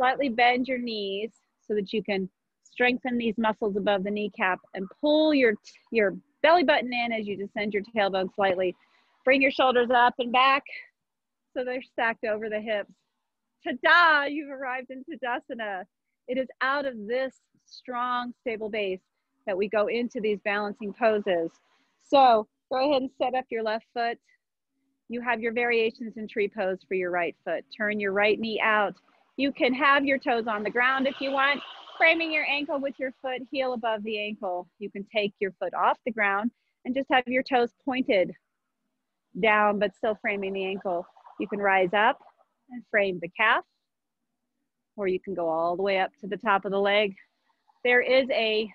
slightly bend your knees so that you can strengthen these muscles above the kneecap and pull your, your belly button in as you descend your tailbone slightly. Bring your shoulders up and back so they're stacked over the hips. Ta-da, you've arrived in Tadasana. It is out of this strong, stable base that we go into these balancing poses. So go ahead and set up your left foot. You have your variations in tree pose for your right foot. Turn your right knee out you can have your toes on the ground if you want, framing your ankle with your foot heel above the ankle. You can take your foot off the ground and just have your toes pointed down, but still framing the ankle. You can rise up and frame the calf, or you can go all the way up to the top of the leg. There is a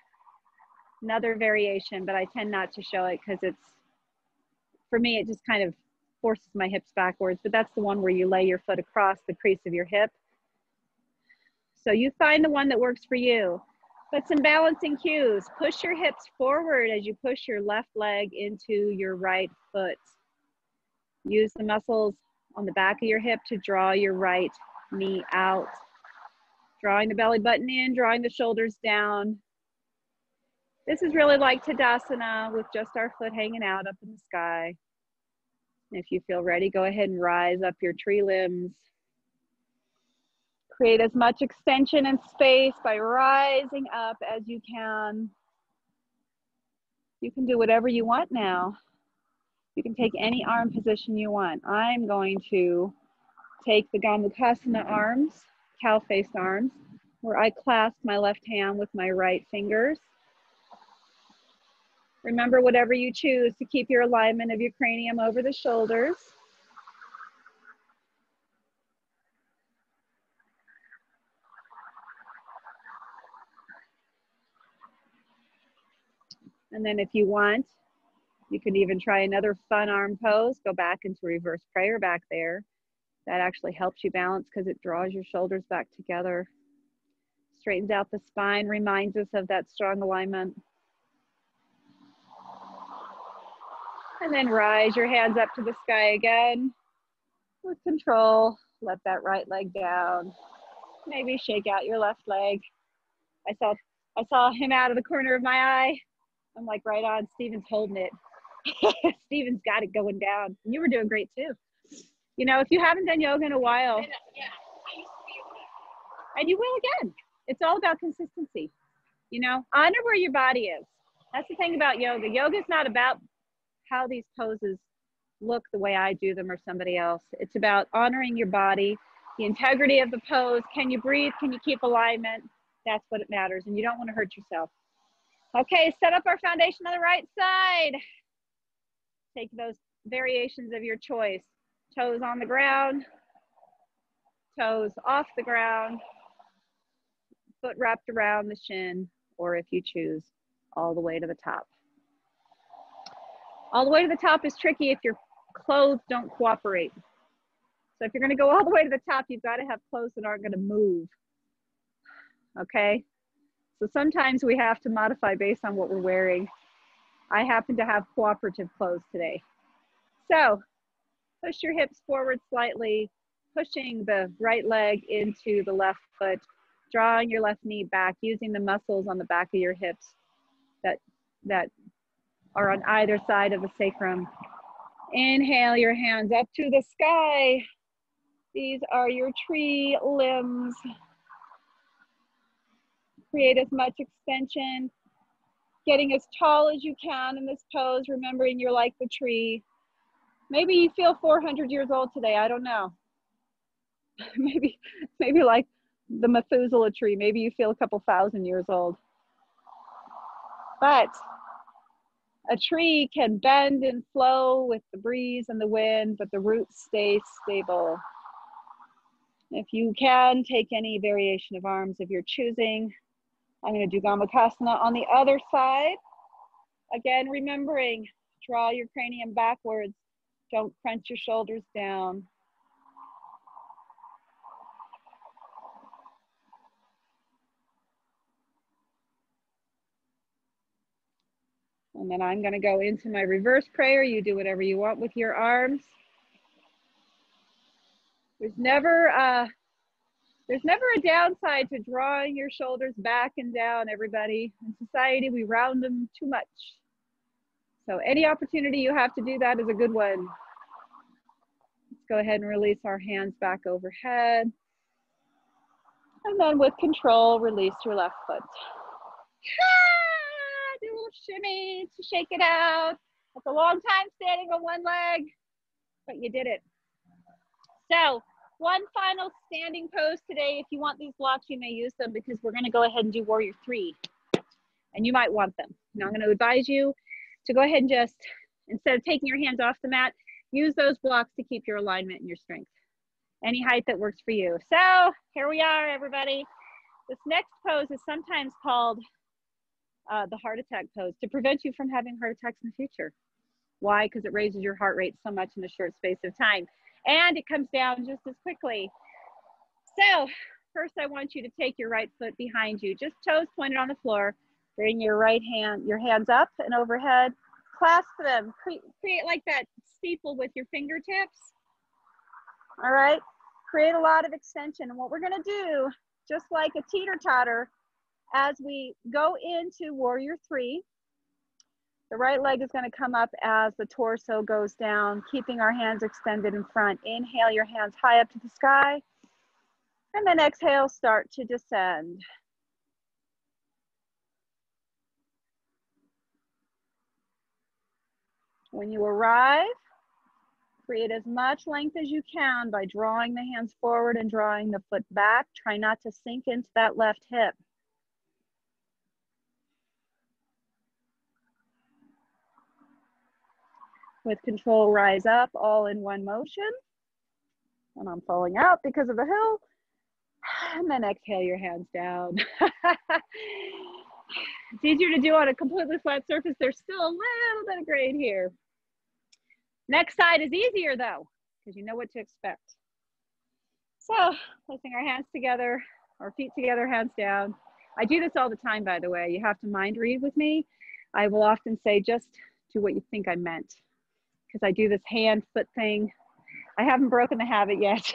another variation, but I tend not to show it because it's, for me, it just kind of forces my hips backwards, but that's the one where you lay your foot across the crease of your hip so you find the one that works for you. But some balancing cues. Push your hips forward as you push your left leg into your right foot. Use the muscles on the back of your hip to draw your right knee out. Drawing the belly button in, drawing the shoulders down. This is really like Tadasana with just our foot hanging out up in the sky. If you feel ready, go ahead and rise up your tree limbs. Create as much extension and space by rising up as you can. You can do whatever you want now. You can take any arm position you want. I'm going to take the Gomukhasana arms, cow-faced arms, where I clasp my left hand with my right fingers. Remember, whatever you choose to keep your alignment of your cranium over the shoulders. And then if you want, You can even try another fun arm pose. Go back into reverse prayer back there. That actually helps you balance because it draws your shoulders back together. Straightens out the spine, reminds us of that strong alignment. And then rise your hands up to the sky again with control. Let that right leg down. Maybe shake out your left leg. I saw I saw him out of the corner of my eye. I'm like, right on. Steven's holding it. Steven's got it going down. And you were doing great too. You know, if you haven't done yoga in a while, and you will again. It's all about consistency. You know, honor where your body is. That's the thing about yoga. Yoga is not about how these poses look the way I do them or somebody else. It's about honoring your body, the integrity of the pose. Can you breathe? Can you keep alignment? That's what it matters. And you don't want to hurt yourself. Okay, set up our foundation on the right side. Take those variations of your choice. Toes on the ground, toes off the ground, foot wrapped around the shin, or if you choose, all the way to the top. All the way to the top is tricky if your clothes don't cooperate. So if you're gonna go all the way to the top, you've gotta have clothes that aren't gonna move. Okay? So sometimes we have to modify based on what we're wearing. I happen to have cooperative clothes today. So push your hips forward slightly, pushing the right leg into the left foot, drawing your left knee back, using the muscles on the back of your hips that, that are on either side of the sacrum. Inhale your hands up to the sky. These are your tree limbs. Create as much extension, getting as tall as you can in this pose, remembering you're like the tree. Maybe you feel 400 years old today, I don't know. maybe, maybe like the Methuselah tree, maybe you feel a couple thousand years old. But a tree can bend and flow with the breeze and the wind, but the roots stay stable. If you can, take any variation of arms of your choosing. I'm going to do Gomukhasana on the other side. Again, remembering, draw your cranium backwards. Don't crunch your shoulders down. And then I'm gonna go into my reverse prayer. You do whatever you want with your arms. There's never, uh, there's never a downside to drawing your shoulders back and down, everybody. In society, we round them too much. So any opportunity you have to do that is a good one. Let's go ahead and release our hands back overhead. And then with control, release your left foot ah, do a little shimmy to shake it out. It's a long time standing on one leg, but you did it. So one final standing pose today. If you want these blocks, you may use them because we're gonna go ahead and do warrior three. And you might want them. Now I'm gonna advise you to go ahead and just, instead of taking your hands off the mat, use those blocks to keep your alignment and your strength. Any height that works for you. So here we are, everybody. This next pose is sometimes called uh, the heart attack pose to prevent you from having heart attacks in the future. Why? Because it raises your heart rate so much in a short space of time. And it comes down just as quickly. So first I want you to take your right foot behind you, just toes pointed on the floor. Bring your right hand, your hands up and overhead. Clasp them, Cre create like that steeple with your fingertips. All right, create a lot of extension. And what we're gonna do, just like a teeter-totter, as we go into warrior three, the right leg is gonna come up as the torso goes down, keeping our hands extended in front. Inhale your hands high up to the sky. And then exhale, start to descend. When you arrive, create as much length as you can by drawing the hands forward and drawing the foot back. Try not to sink into that left hip. With control rise up all in one motion. And I'm falling out because of the hill. And then exhale your hands down. It's easier to do on a completely flat surface. There's still a little bit of grade here. Next side is easier though, because you know what to expect. So placing our hands together, our feet together, hands down. I do this all the time, by the way. You have to mind read with me. I will often say, just do what you think I meant, because I do this hand foot thing. I haven't broken the habit yet.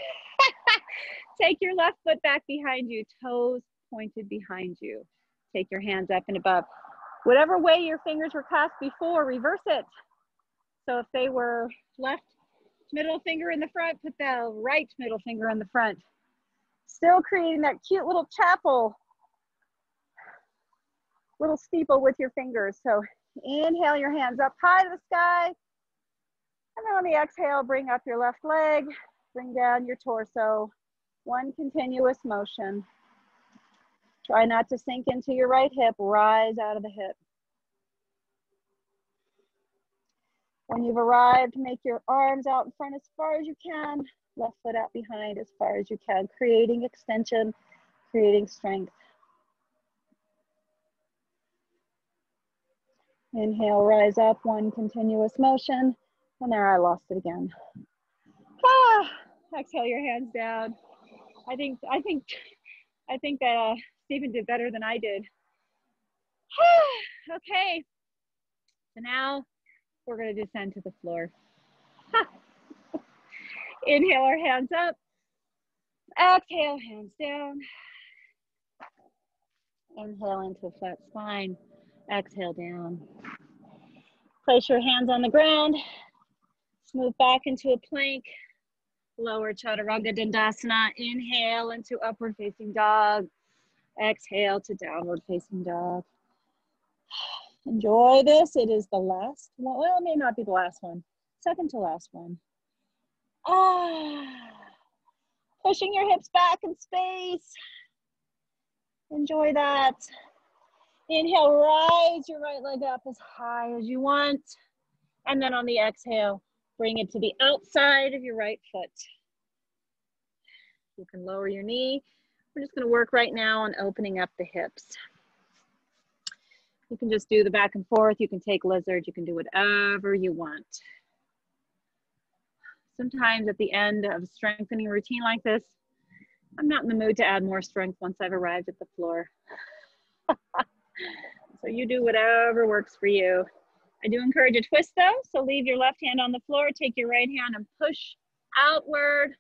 Take your left foot back behind you, toes pointed behind you. Take your hands up and above. Whatever way your fingers were clasped before, reverse it. So if they were left middle finger in the front, put the right middle finger in the front. Still creating that cute little chapel, little steeple with your fingers. So inhale your hands up high to the sky. And then on the exhale, bring up your left leg, bring down your torso. One continuous motion. Try not to sink into your right hip, rise out of the hip. When you've arrived, make your arms out in front as far as you can, left foot out behind as far as you can, creating extension, creating strength. Inhale, rise up, one continuous motion. And there I lost it again. Ah, exhale your hands down. I think, I think, I think that uh, Stephen did better than I did. okay, so now we're gonna descend to the floor. Inhale our hands up. Exhale, hands down. Inhale into a flat spine. Exhale down. Place your hands on the ground. Move back into a plank. Lower Chaturanga Dandasana. Inhale into upward facing dog. Exhale to downward facing dog. Enjoy this. It is the last one. Well, it may not be the last one. Second to last one. Ah. Pushing your hips back in space. Enjoy that. Inhale, rise your right leg up as high as you want. And then on the exhale, bring it to the outside of your right foot. You can lower your knee we're just gonna work right now on opening up the hips. You can just do the back and forth. You can take lizard. You can do whatever you want. Sometimes at the end of a strengthening routine like this, I'm not in the mood to add more strength once I've arrived at the floor. so you do whatever works for you. I do encourage a twist though. So leave your left hand on the floor, take your right hand and push outward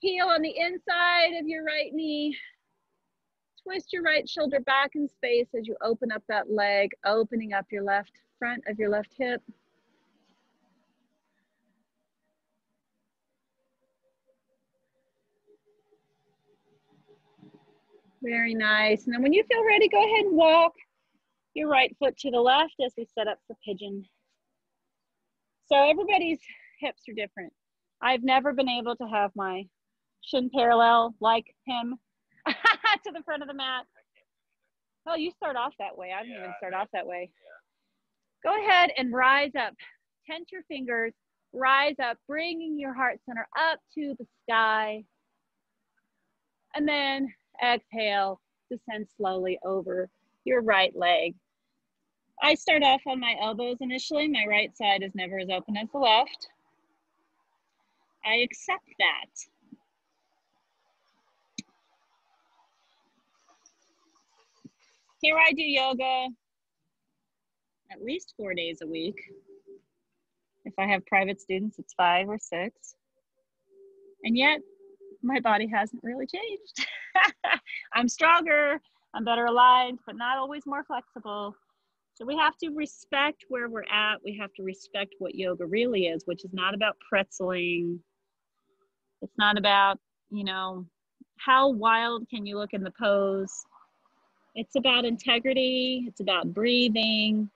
Heel on the inside of your right knee. Twist your right shoulder back in space as you open up that leg, opening up your left front of your left hip. Very nice. And then when you feel ready, go ahead and walk your right foot to the left as we set up for pigeon. So everybody's hips are different. I've never been able to have my shin parallel like him to the front of the mat. Well, you start off that way. I didn't yeah, even start off that way. Yeah. Go ahead and rise up. Tense your fingers. Rise up, bringing your heart center up to the sky. And then exhale, descend slowly over your right leg. I start off on my elbows initially. My right side is never as open as the left. I accept that. Here I do yoga at least four days a week. If I have private students, it's five or six. And yet, my body hasn't really changed. I'm stronger, I'm better aligned, but not always more flexible. So we have to respect where we're at. We have to respect what yoga really is, which is not about pretzeling. It's not about, you know, how wild can you look in the pose? It's about integrity, it's about breathing,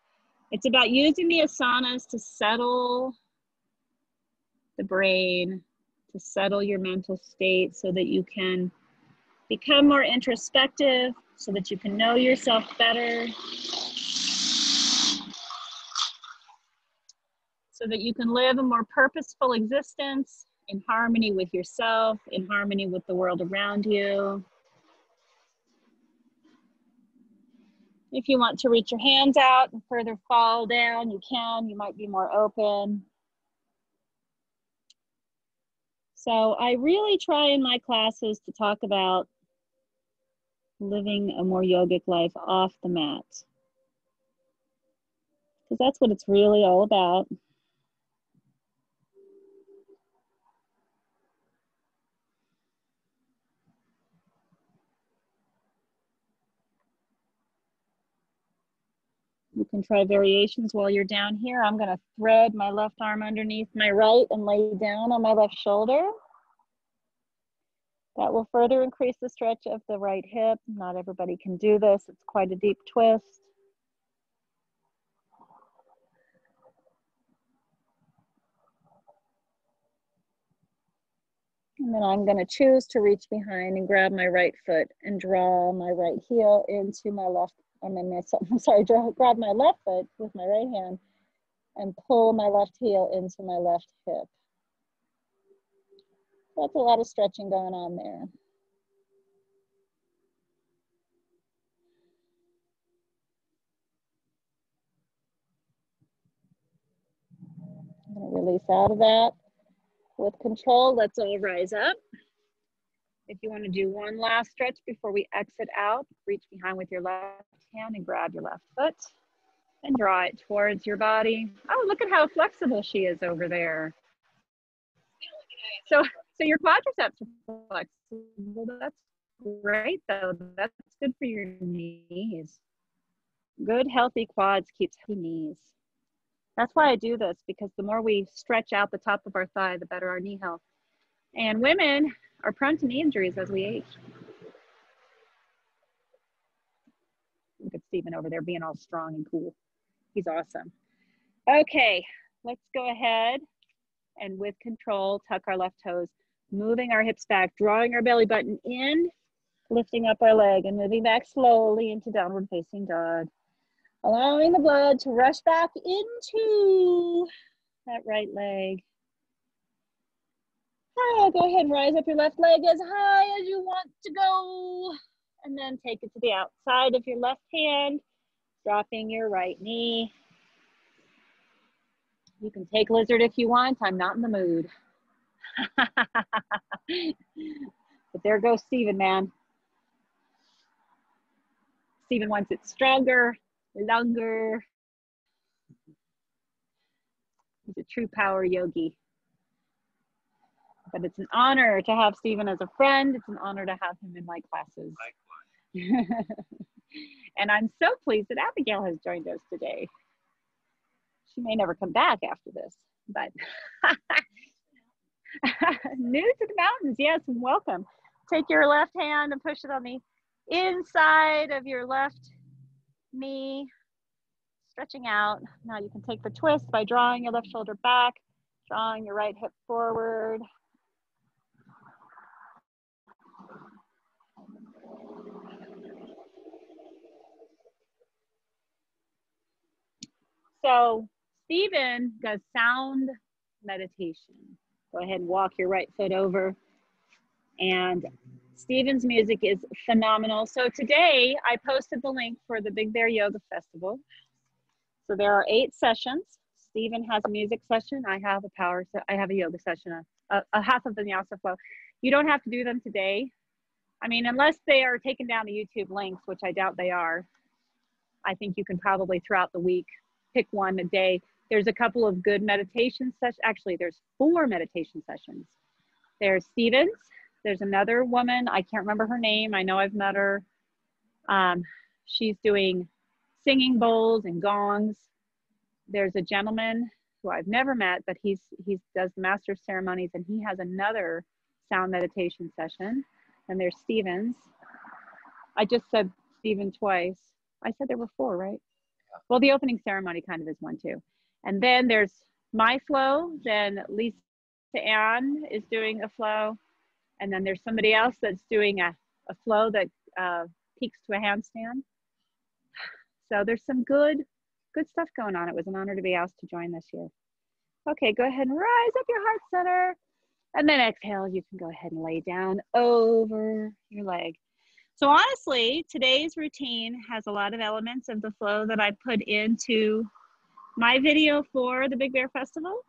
it's about using the asanas to settle the brain, to settle your mental state so that you can become more introspective, so that you can know yourself better, so that you can live a more purposeful existence in harmony with yourself, in harmony with the world around you. If you want to reach your hands out and further fall down, you can. You might be more open. So I really try in my classes to talk about living a more yogic life off the mat. Because that's what it's really all about. You can try variations while you're down here. I'm gonna thread my left arm underneath my right and lay down on my left shoulder. That will further increase the stretch of the right hip. Not everybody can do this. It's quite a deep twist. And then I'm gonna choose to reach behind and grab my right foot and draw my right heel into my left I'm this, I'm sorry, grab my left foot with my right hand and pull my left heel into my left hip. That's a lot of stretching going on there. I'm gonna release out of that. With control, let's all rise up. If you wanna do one last stretch before we exit out, reach behind with your left hand and grab your left foot and draw it towards your body. Oh, look at how flexible she is over there. So, so your quadriceps are flexible. That's great though. That's good for your knees. Good healthy quads keeps healthy knees. That's why I do this because the more we stretch out the top of our thigh, the better our knee health. And women are prone to knee injuries as we age. Look at Stephen over there being all strong and cool. He's awesome. Okay, let's go ahead and with control, tuck our left toes, moving our hips back, drawing our belly button in, lifting up our leg and moving back slowly into downward facing dog. Allowing the blood to rush back into that right leg. Right, go ahead and rise up your left leg as high as you want to go and then take it to the outside of your left hand, dropping your right knee. You can take lizard if you want. I'm not in the mood. but there goes Stephen, man. Stephen wants it stronger, longer. He's a true power yogi. But it's an honor to have Stephen as a friend. It's an honor to have him in my classes. and I'm so pleased that Abigail has joined us today. She may never come back after this, but new to the mountains, yes, welcome. Take your left hand and push it on the inside of your left knee, stretching out. Now you can take the twist by drawing your left shoulder back, drawing your right hip forward, So Stephen does sound meditation. Go ahead and walk your right foot over. And Stephen's music is phenomenal. So today I posted the link for the Big Bear Yoga Festival. So there are eight sessions. Stephen has a music session. I have a power. So I have a yoga session. A, a Hatha Vinyasa flow. You don't have to do them today. I mean, unless they are taken down to YouTube links, which I doubt they are. I think you can probably throughout the week pick one a day. There's a couple of good meditation sessions. Actually, there's four meditation sessions. There's Stevens. There's another woman. I can't remember her name. I know I've met her. Um, she's doing singing bowls and gongs. There's a gentleman who I've never met, but he's he does master ceremonies, and he has another sound meditation session. And there's Stevens. I just said Steven twice. I said there were four, right? Well, the opening ceremony kind of is one too. And then there's my flow. Then Lisa Ann is doing a flow. And then there's somebody else that's doing a, a flow that uh, peaks to a handstand. So there's some good, good stuff going on. It was an honor to be asked to join this year. Okay, go ahead and rise up your heart center. And then exhale, you can go ahead and lay down over your leg. So honestly, today's routine has a lot of elements of the flow that I put into my video for the Big Bear Festival.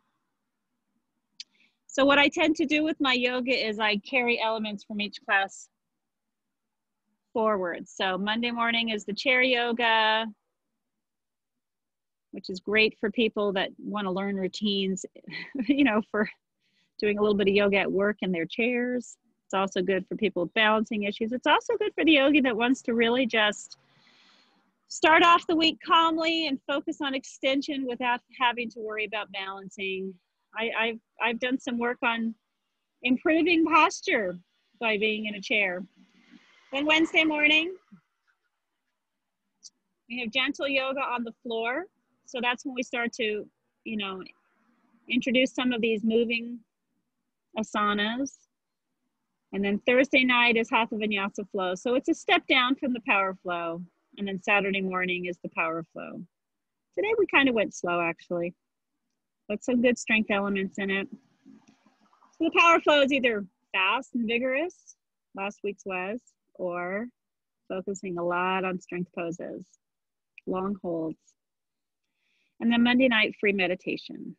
So what I tend to do with my yoga is I carry elements from each class forward. So Monday morning is the chair yoga, which is great for people that want to learn routines, you know, for doing a little bit of yoga at work in their chairs. It's also good for people with balancing issues. It's also good for the yogi that wants to really just start off the week calmly and focus on extension without having to worry about balancing. I, I've, I've done some work on improving posture by being in a chair. Then Wednesday morning, we have gentle yoga on the floor. So that's when we start to, you know, introduce some of these moving asanas. And then Thursday night is Hatha Vinyasa flow. So it's a step down from the power flow. And then Saturday morning is the power flow. Today we kind of went slow actually, but some good strength elements in it. So the power flow is either fast and vigorous, last week's was, or focusing a lot on strength poses, long holds. And then Monday night, free meditation.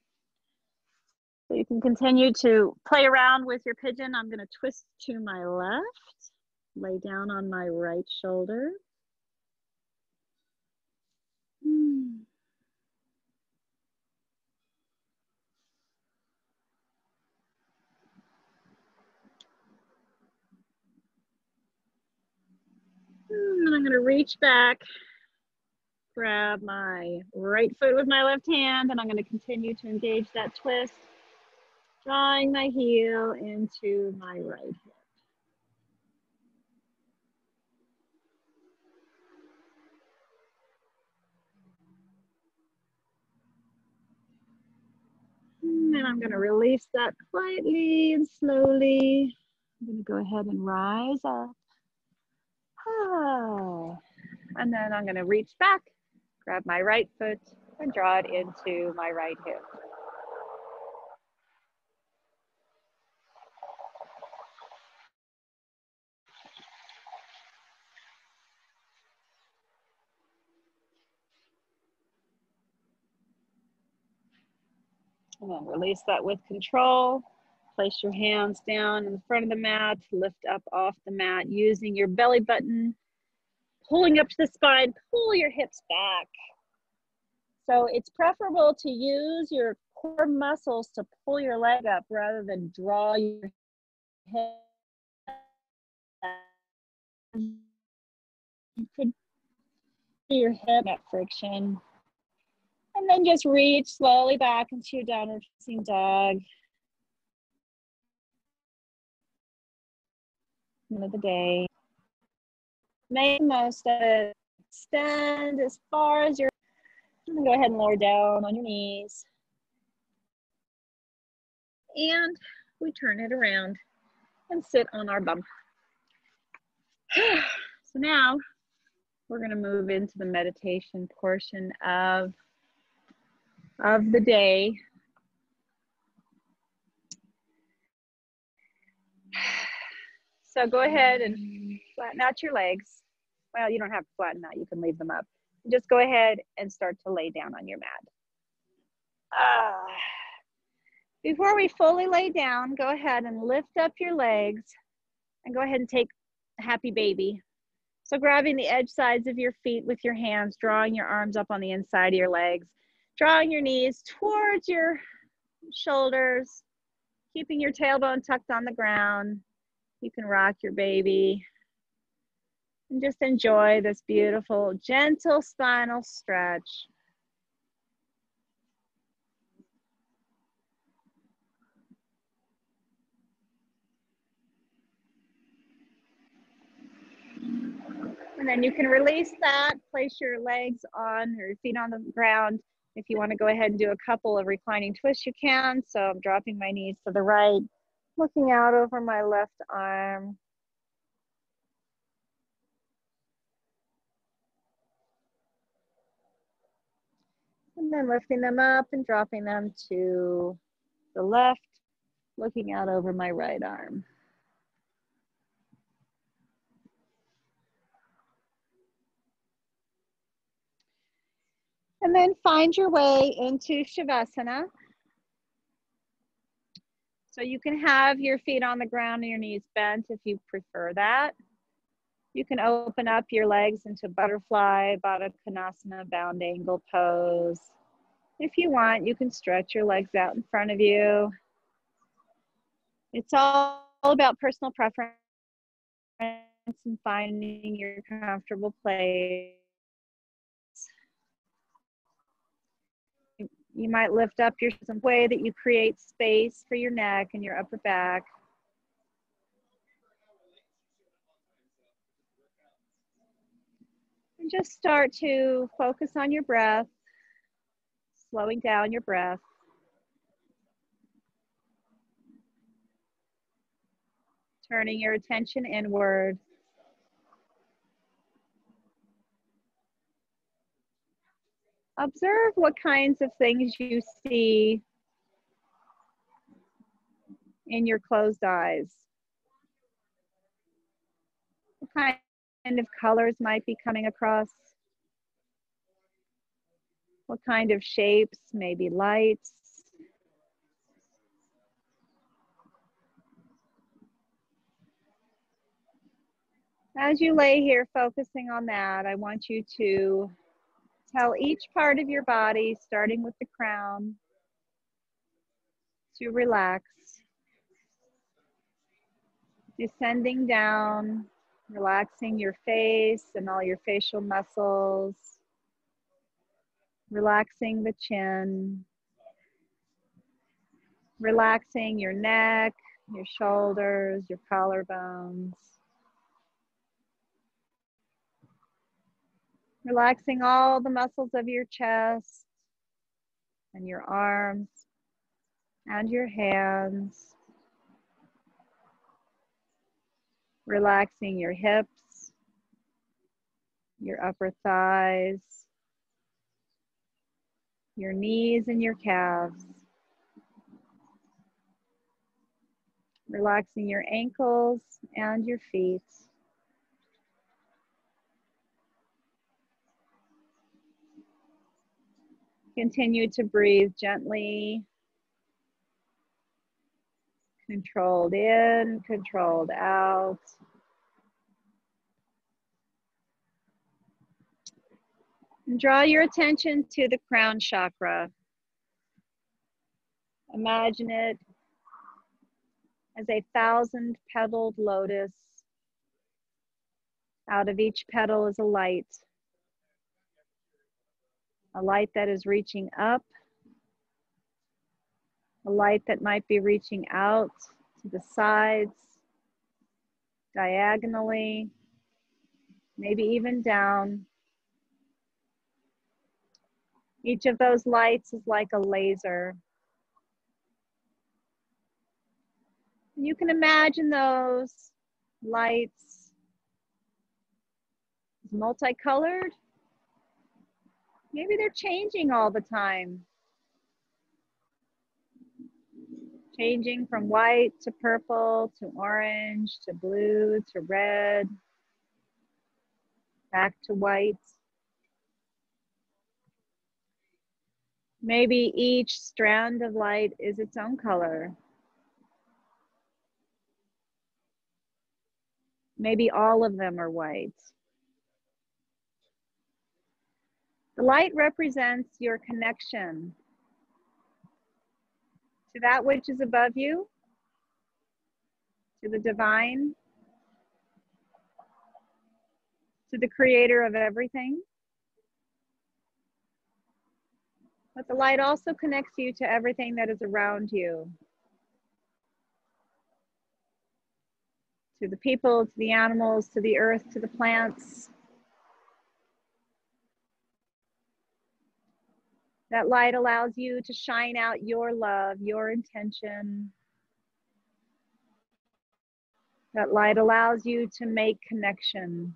So you can continue to play around with your pigeon. I'm gonna twist to my left, lay down on my right shoulder. Hmm. And I'm gonna reach back, grab my right foot with my left hand, and I'm gonna continue to engage that twist, drawing my heel into my right hip. And I'm gonna release that quietly and slowly. I'm gonna go ahead and rise up. Ah. And then I'm gonna reach back, grab my right foot and draw it into my right hip. And then release that with control. Place your hands down in front of the mat, lift up off the mat using your belly button, pulling up to the spine, pull your hips back. So it's preferable to use your core muscles to pull your leg up rather than draw your head. You could your hip at friction. And then just reach slowly back into your downward facing dog. End of the day. Make most of it. Extend as far as you're. Go ahead and lower down on your knees. And we turn it around and sit on our bum. so now we're going to move into the meditation portion of of the day. So go ahead and flatten out your legs. Well, you don't have to flatten out, you can leave them up. Just go ahead and start to lay down on your mat. Uh, before we fully lay down, go ahead and lift up your legs and go ahead and take happy baby. So grabbing the edge sides of your feet with your hands, drawing your arms up on the inside of your legs, drawing your knees towards your shoulders, keeping your tailbone tucked on the ground, you can rock your baby and just enjoy this beautiful, gentle spinal stretch. And then you can release that, place your legs on or your feet on the ground. If you want to go ahead and do a couple of reclining twists, you can. So I'm dropping my knees to the right, looking out over my left arm. And then lifting them up and dropping them to the left, looking out over my right arm. And then find your way into Shavasana. So you can have your feet on the ground and your knees bent if you prefer that. You can open up your legs into butterfly, Baddha Konasana, bound angle pose. If you want, you can stretch your legs out in front of you. It's all about personal preference and finding your comfortable place. You might lift up your some way that you create space for your neck and your upper back. And just start to focus on your breath, slowing down your breath. Turning your attention inward. Observe what kinds of things you see in your closed eyes. What kind of colors might be coming across? What kind of shapes, maybe lights? As you lay here focusing on that, I want you to Tell each part of your body, starting with the crown, to relax. Descending down, relaxing your face and all your facial muscles. Relaxing the chin. Relaxing your neck, your shoulders, your collarbones. Relaxing all the muscles of your chest and your arms and your hands. Relaxing your hips, your upper thighs, your knees and your calves. Relaxing your ankles and your feet. Continue to breathe gently. Controlled in, controlled out. And draw your attention to the crown chakra. Imagine it as a thousand petaled lotus. Out of each petal is a light a light that is reaching up, a light that might be reaching out to the sides, diagonally, maybe even down. Each of those lights is like a laser. You can imagine those lights multicolored Maybe they're changing all the time. Changing from white to purple to orange to blue to red, back to white. Maybe each strand of light is its own color. Maybe all of them are white. The light represents your connection to that which is above you, to the divine, to the creator of everything. But the light also connects you to everything that is around you. To the people, to the animals, to the earth, to the plants, That light allows you to shine out your love, your intention. That light allows you to make connection.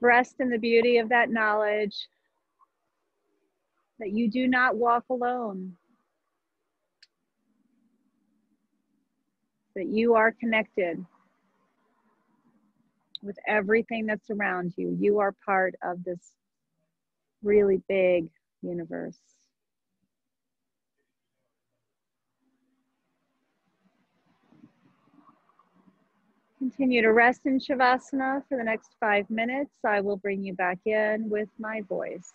Rest in the beauty of that knowledge that you do not walk alone, that you are connected with everything that's around you. You are part of this really big universe. Continue to rest in Shavasana for the next five minutes. I will bring you back in with my voice.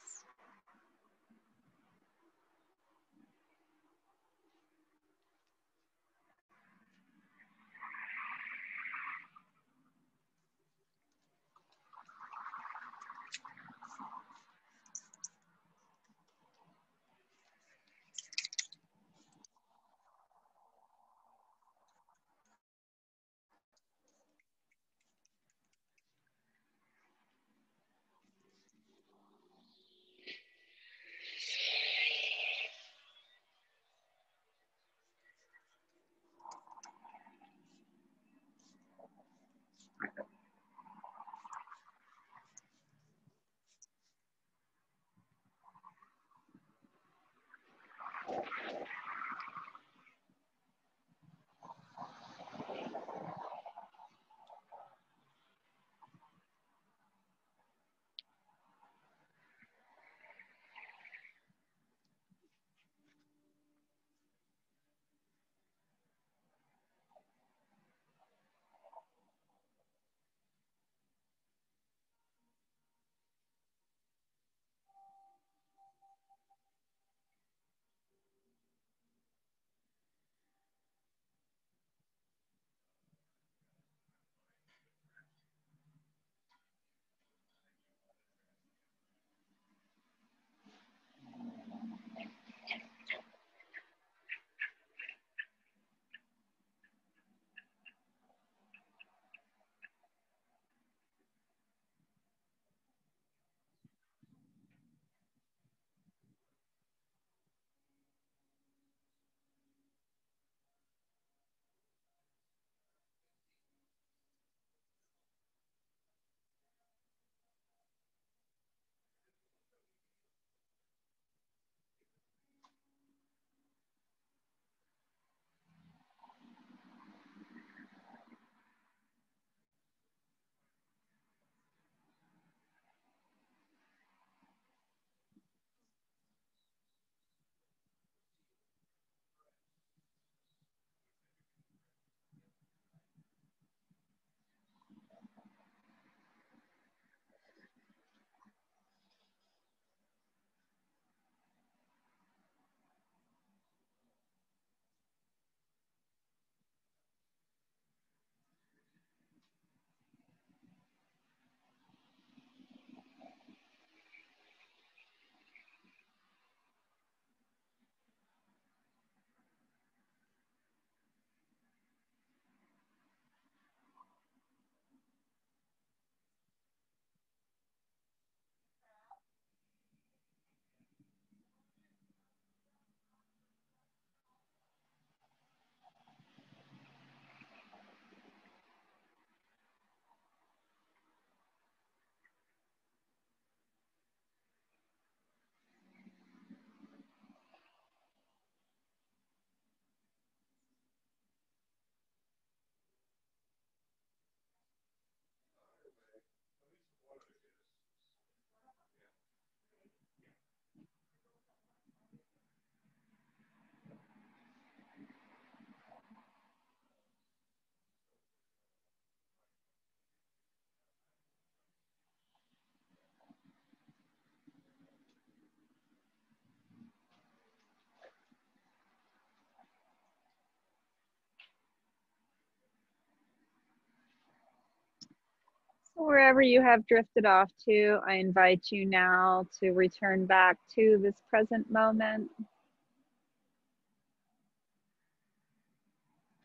Wherever you have drifted off to, I invite you now to return back to this present moment.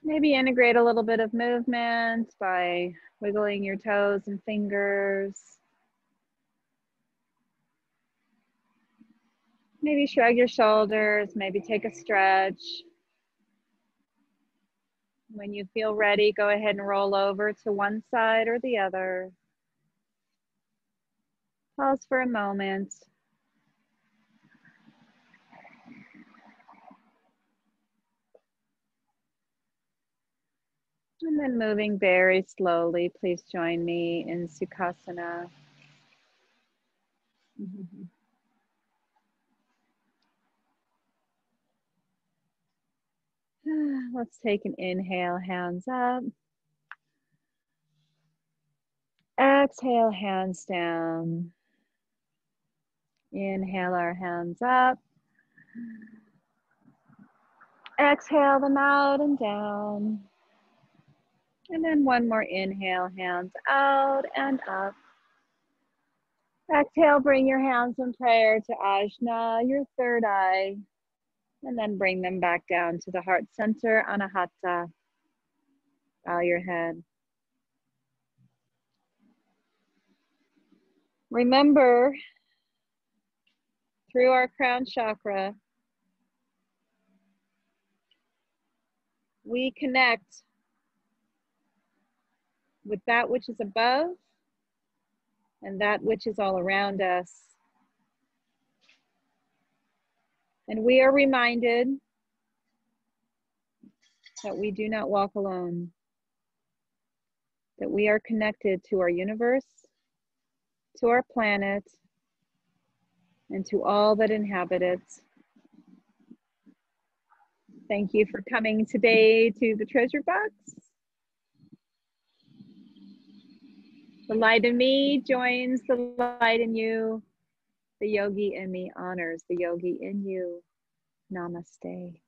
Maybe integrate a little bit of movement by wiggling your toes and fingers. Maybe shrug your shoulders, maybe take a stretch. When you feel ready, go ahead and roll over to one side or the other. Pause for a moment. And then moving very slowly, please join me in Sukhasana. Let's take an inhale, hands up. Exhale, hands down. Inhale our hands up. Exhale them out and down. And then one more inhale, hands out and up. Exhale, bring your hands in prayer to Ajna, your third eye. And then bring them back down to the heart center, Anahata. Bow your head. Remember, through our crown chakra, we connect with that which is above and that which is all around us. And we are reminded that we do not walk alone, that we are connected to our universe, to our planet, and to all that inhabit it. Thank you for coming today to the treasure box. The light in me joins the light in you. The yogi in me honors the yogi in you. Namaste.